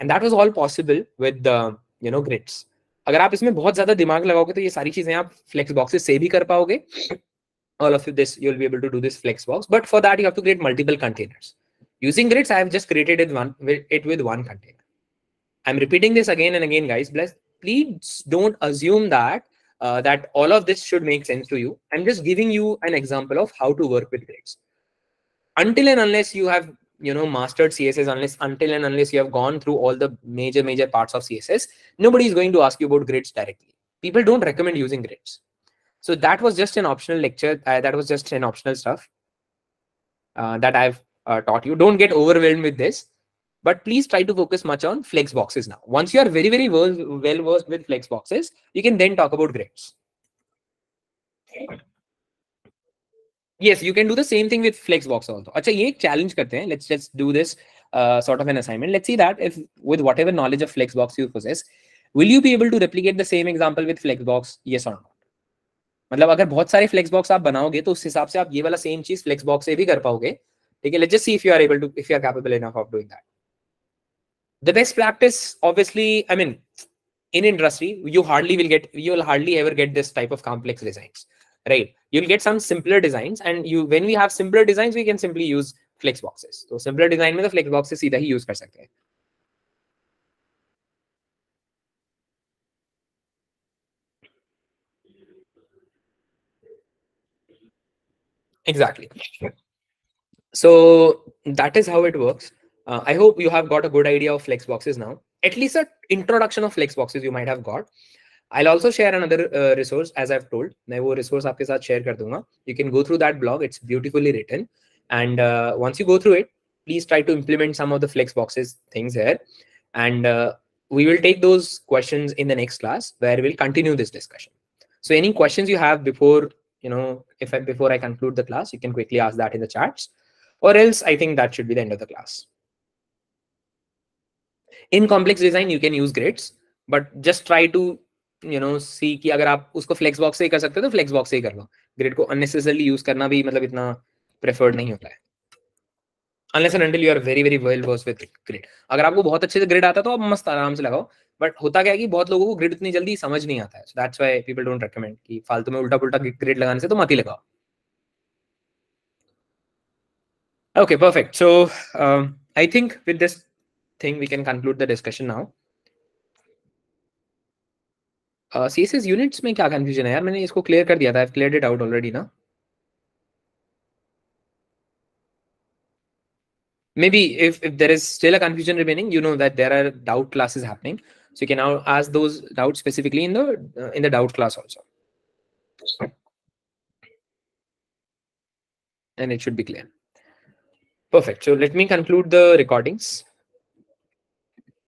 and that was all possible with the you know grids अगर आप इसमें बहुत ज्यादा दिमाग लगाओगे तो ये सारी चीजें आप फ्लेक्स बॉक्सेस से भी कर पाओगे all of this you'll be able to do this flex box but for that you have to create multiple containers using grids i have just created it one it with one container i'm repeating this again and again guys. Please don't assume that uh, that all of this should make sense to you. I'm just giving you an example of how to work with grids. Until and unless you have you know mastered css unless until and unless you have gone through all the major major parts of css nobody is going to ask you about grids directly. People don't recommend using grids so that was just an optional lecture uh, that was just an optional stuff uh, that i've uh, taught you. Don't get overwhelmed with this but please try to focus much on flex boxes now. Once you are very, very well, well versed with flex boxes, you can then talk about grids. Yes, you can do the same thing with flexbox also. Acha, ye challenge karte hain. Let's just do this uh, sort of an assignment. Let's see that if with whatever knowledge of flexbox you possess, will you be able to replicate the same example with flexbox? Yes or no? मतलब अगर बहुत सारे flex box आप बनाओगे तो उस हिसाब से आप ये वाला सेम चीज फ्लेक्स बॉक्स से भी कर पाओगे ठीक है let's just see if you are able to if you are capable enough of doing that the best practice obviously i mean in industry you hardly will get you'll hardly ever get this type of complex designs right? You'll get some simpler designs and you when we have simpler designs we can simply use flex boxes. So simpler design with the flex boxes either hi use kar sakte exactly. So that is how it works. uh, I hope you have got a good idea of flex boxes now. At least an introduction of flex boxes you might have got. I'll also share another uh, resource as I've told. मैं वो resource आपके साथ share कर दूंगा. You can go through that blog. It's beautifully written. And uh, once you go through it, please try to implement some of the flex boxes things here. And uh, we will take those questions in the next class where we'll continue this discussion. So any questions you have before, you know, if I, before I conclude the class, you can quickly ask that in the chats. Or else I think that should be the end of the class. In complex design you can use grids but just try to you know see कि अगर आप उसको flex box से ही कर सकते हो तो फ्लेक्स बॉक्स से ही कर लो। ग्रिड को अननेसेसरली यूज़ करना भी मतलब इतना प्रेफर्ड नहीं होता है। Unless and until you are very very well versed with grid अगर आपको बहुत अच्छे से ग्रिड आता तो आप मस्त आराम से लगाओ। बट होता क्या है कि बहुत लोगों को ग्रिड इतनी जल्दी समझ नहीं आता है। So that's why people don't recommend कि फालतू में उल्टा पुल्टा ग्रिड लगाने से तो मत ही लगाओ। Perfect. So um, i think with this think we can conclude the discussion now. Uh, CSS units में क्या confusion है यार मैंने इसको clear कर दिया था I've cleared it out already ना maybe if, if there is still a confusion remaining you know that there are doubt classes happening so you can now ask those doubts specifically in the uh, in the doubt class also and it should be clear perfect so let me conclude the recordings